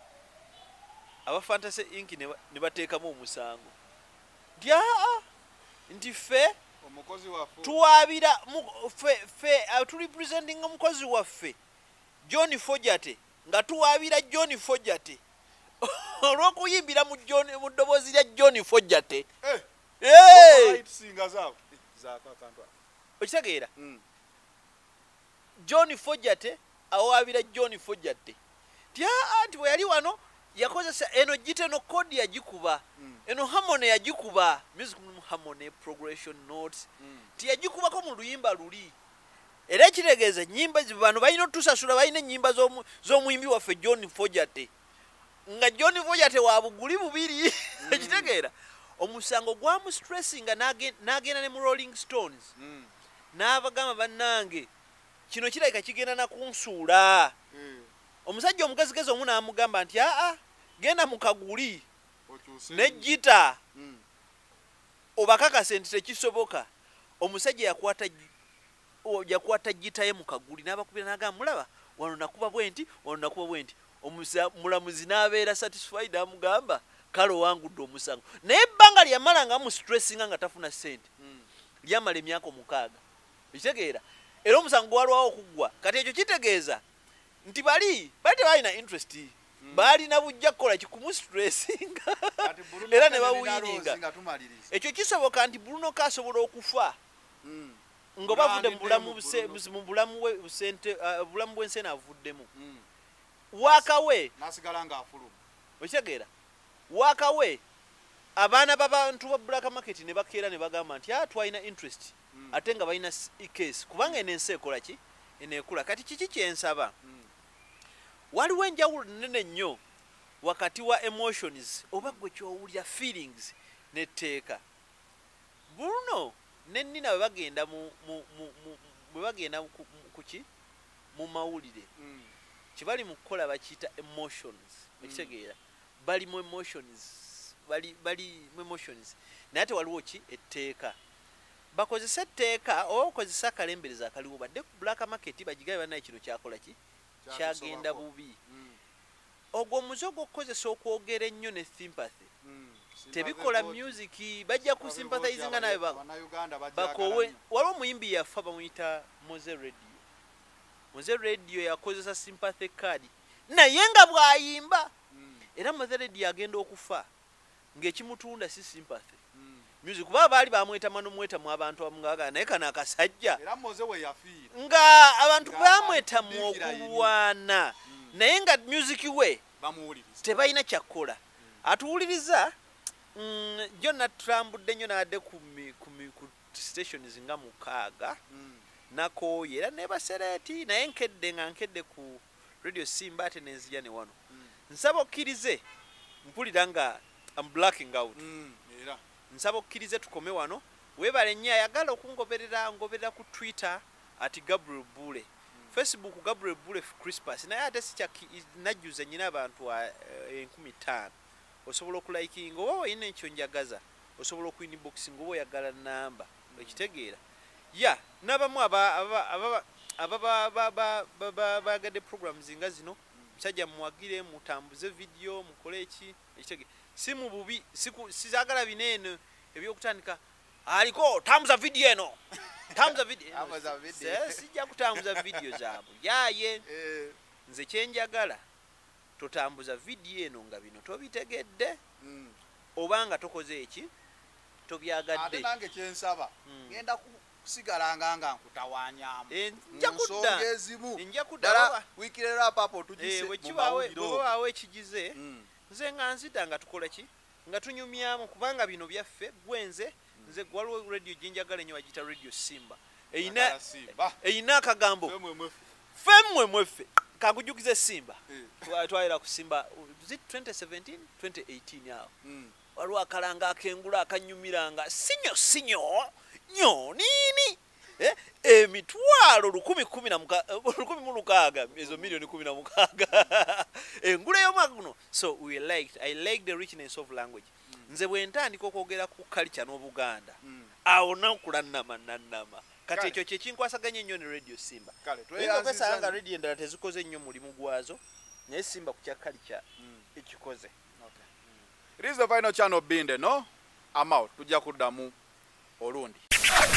[SPEAKER 1] Aba fantasy inc. ne ba- ne bateekamu omusango. Nti aa nti ffe? Tuwaabira ffe ffe uh, turepresenting omukozi waffe. John fojate nga tuwaabira john fojate olw'okuyimbira mu ddoboozi lya john fojate
[SPEAKER 2] Eh,
[SPEAKER 1] Hey!
[SPEAKER 2] Singa zaako akantu ako.
[SPEAKER 1] okitegeera
[SPEAKER 2] Mm.
[SPEAKER 1] john fojate awaabira john fojate ti aa nti bwe yali wano yakozesa eno gita eno kodi yagikuba.
[SPEAKER 2] Mm.
[SPEAKER 1] eno hamone yagikuba. Music hamone progression notes.
[SPEAKER 2] Mm.
[SPEAKER 1] tiyagikubako mu luyimba luli. Era ekitegeeza nyimba bano balina otusasula balina enyimba z'omu- z'omuyimbi waffe john fojate nga john fojate wa buguli bubiri. Ekitegeera omusango gwamusitressinga n'agen- n'agenda ne mu rolling stones.
[SPEAKER 2] Mm.
[SPEAKER 1] n'abagamba bannange kino kirabika kigenda nakunsuula.
[SPEAKER 2] Eh,
[SPEAKER 1] omusajja omugezigezi omu n'amugamba nti aa genda mu kaguli
[SPEAKER 2] okyuse
[SPEAKER 1] ne gita.
[SPEAKER 2] Mm.
[SPEAKER 1] obakakase nti tekisoboka. Omusajja yakwata yakwata gitaye mu kaguli n'abakubira n'agamba mulaba wano nakuba bwe nti wano nakuba bwe nti. Omusa- mulamuzi n'abeera satisfied amugamba kale owangudde omusango. Naye ebbanga lyamala nga mustressinga nga tafuna ssente
[SPEAKER 2] Mm.
[SPEAKER 1] lyamala emyaka omukaaga. Ekitegeera era omusango gwalwawo okuggwa. Kati ekyo kitegeeza nti bali bali tebalina interest. Baalina bujja kukola
[SPEAKER 2] Bruno
[SPEAKER 1] era ne
[SPEAKER 2] Kennedy
[SPEAKER 1] bawiiringa
[SPEAKER 2] Rose nga tumaliriza.
[SPEAKER 1] Ekyo kisoboka nti bruno ka asobola okufa.
[SPEAKER 2] Mm.
[SPEAKER 1] nga oba avudde mu bulamu bw'ensi eno avuddemu waakawe. Okitegeera waakawe abaana b'abantu ba black market ne bakeera ne bagamba nti a twalina interest.
[SPEAKER 2] Mm.
[SPEAKER 1] ate nga balina case. Kubanga eno ensi ekola ki? Eneekula kati kiki kyensaba
[SPEAKER 2] Mm.
[SPEAKER 1] waliwo enjawulo nnene nnyo wakati wa emotions oba gwe kyowulira feelings netteeka bruno ne nina bwe bagenda bwe bagenda ku, mu- mawulire.
[SPEAKER 2] Mm.
[SPEAKER 1] kyebali mu kukola bakiyita emotions. Ekitegeera bali mu emotions bali bali mu emotions. Naye ate waliwo ki? Etteeka. Bakozesa etteeka oba bakozesa akalembereza akaliwo badde ku black market bagigabe banaye kino kyakola ki? Kyagenda bubi.
[SPEAKER 2] Mm.
[SPEAKER 1] ogwo omuze ogw'okukozesa okwogera ennyo ne sympathy.
[SPEAKER 2] Mm.
[SPEAKER 1] tebikola music bajja ku
[SPEAKER 2] Sympathy
[SPEAKER 1] sympathizinga
[SPEAKER 2] vote
[SPEAKER 1] nawe
[SPEAKER 2] aba-
[SPEAKER 1] ba-
[SPEAKER 2] Abannayuganda bagyagala
[SPEAKER 1] bakowe. waliwo omuyimbi yafa bamuyita moze radio. Moze radio yakozesa sympathy card. Naye nga bw'ayimba. Era moze radio agenda okufa ng'ekimutunda si sympathy.
[SPEAKER 2] Mm.
[SPEAKER 1] music kuba baali bamwetama nomwetamu abantu amugaga naye kano akasajja nga abantu bamwetamu okulwana.
[SPEAKER 2] Mm.
[SPEAKER 1] naye nga music we tebalina kyakukola atuwuliriza mm, jo natulambudde nnyo nadde ku stations nga mukaaga nakooye era nebasereeti naye nkedde nga nkedde ku radio simba ate nenzija ne wano. Nsaba okkirize mpulira nga am blacking out
[SPEAKER 2] Mm. era
[SPEAKER 1] nsaba okkirize tukome wano weebale nnyo ayagala okungoberera ngoberera ku twitter ati gabriel bule facebook gabriel bule crispus naye ate sikyaki najjuza nyina abantu eh, enkumi ttaano osobola okulayikinga oba olina ekyo njagaza osobola okuinboxing oba oyagala namba ekitegeera ya n'abamu aba- aba- ababa- ababa- ba- ba- ba- ba- bayagadde programs nga zino musajja muwagire mutambuze video mukole eki ekitegeera si mu bubi sizagala bineeno ebyokutandika aliko tambuza video eno. Tambuza eno." Se- sijja kutambuza video zaabwe yaye
[SPEAKER 2] Eh,
[SPEAKER 1] nze kyenjagala totambuza vidiyo eno nga bino tobitegedde
[SPEAKER 2] mm.
[SPEAKER 1] oba nga tokoze eki?
[SPEAKER 2] Ate
[SPEAKER 1] tobyagadde
[SPEAKER 2] nange kyensaba
[SPEAKER 1] Mm.
[SPEAKER 2] ngenda kusigalanga nga nkutawanyamu
[SPEAKER 1] Eh,
[SPEAKER 2] nsonga ezimu.
[SPEAKER 1] Kudda
[SPEAKER 2] ddala
[SPEAKER 1] baba-
[SPEAKER 2] wiikirero apapo
[SPEAKER 1] eh,
[SPEAKER 2] tugise
[SPEAKER 1] bwe
[SPEAKER 2] mu
[SPEAKER 1] kibaawe-
[SPEAKER 2] mawulire.
[SPEAKER 1] bwe
[SPEAKER 2] okwo.
[SPEAKER 1] babaawo ekigize
[SPEAKER 2] Mm.
[SPEAKER 1] nze nga nzita nga tukola ki? Nga tunyumyamu kubanga bino byaffe gwenze nze waliwo radio gyenjagala ennyo bagiyita radio simba. Eyina akagambo. Femmwe mweffe kankujukize simba.
[SPEAKER 2] Eh.
[SPEAKER 1] Twa- twalira ku simba. Zi 2017 2018 awo.
[SPEAKER 2] Mm.
[SPEAKER 1] waliwo akalanga akengula akanyumiranga. Sinyo sinyo nyo nini Eh, emitwalo lukumi eh, lukumi mu lukaaga ezo miliyoni kumi na mukaaga. Engula y'omwaka guno. So we liked, i like the richness of language. Nze bwe ntandika okwogera ku kalica n'obuganda.
[SPEAKER 2] Mm.
[SPEAKER 1] awo nakula nnama nannama kati ekyo kyekinkwasaganya ennyo ne radio simba.
[SPEAKER 2] Kale
[SPEAKER 1] naye nga kwesanga nga
[SPEAKER 2] tweyanziza
[SPEAKER 1] radio endala tezikoze nnyo mulimu gwazo naye simba ku kya kalica
[SPEAKER 2] Mm.
[SPEAKER 1] ekikoze.
[SPEAKER 2] It is the final channel binde no? I'm out. Tujja kuddamu olundi Hey!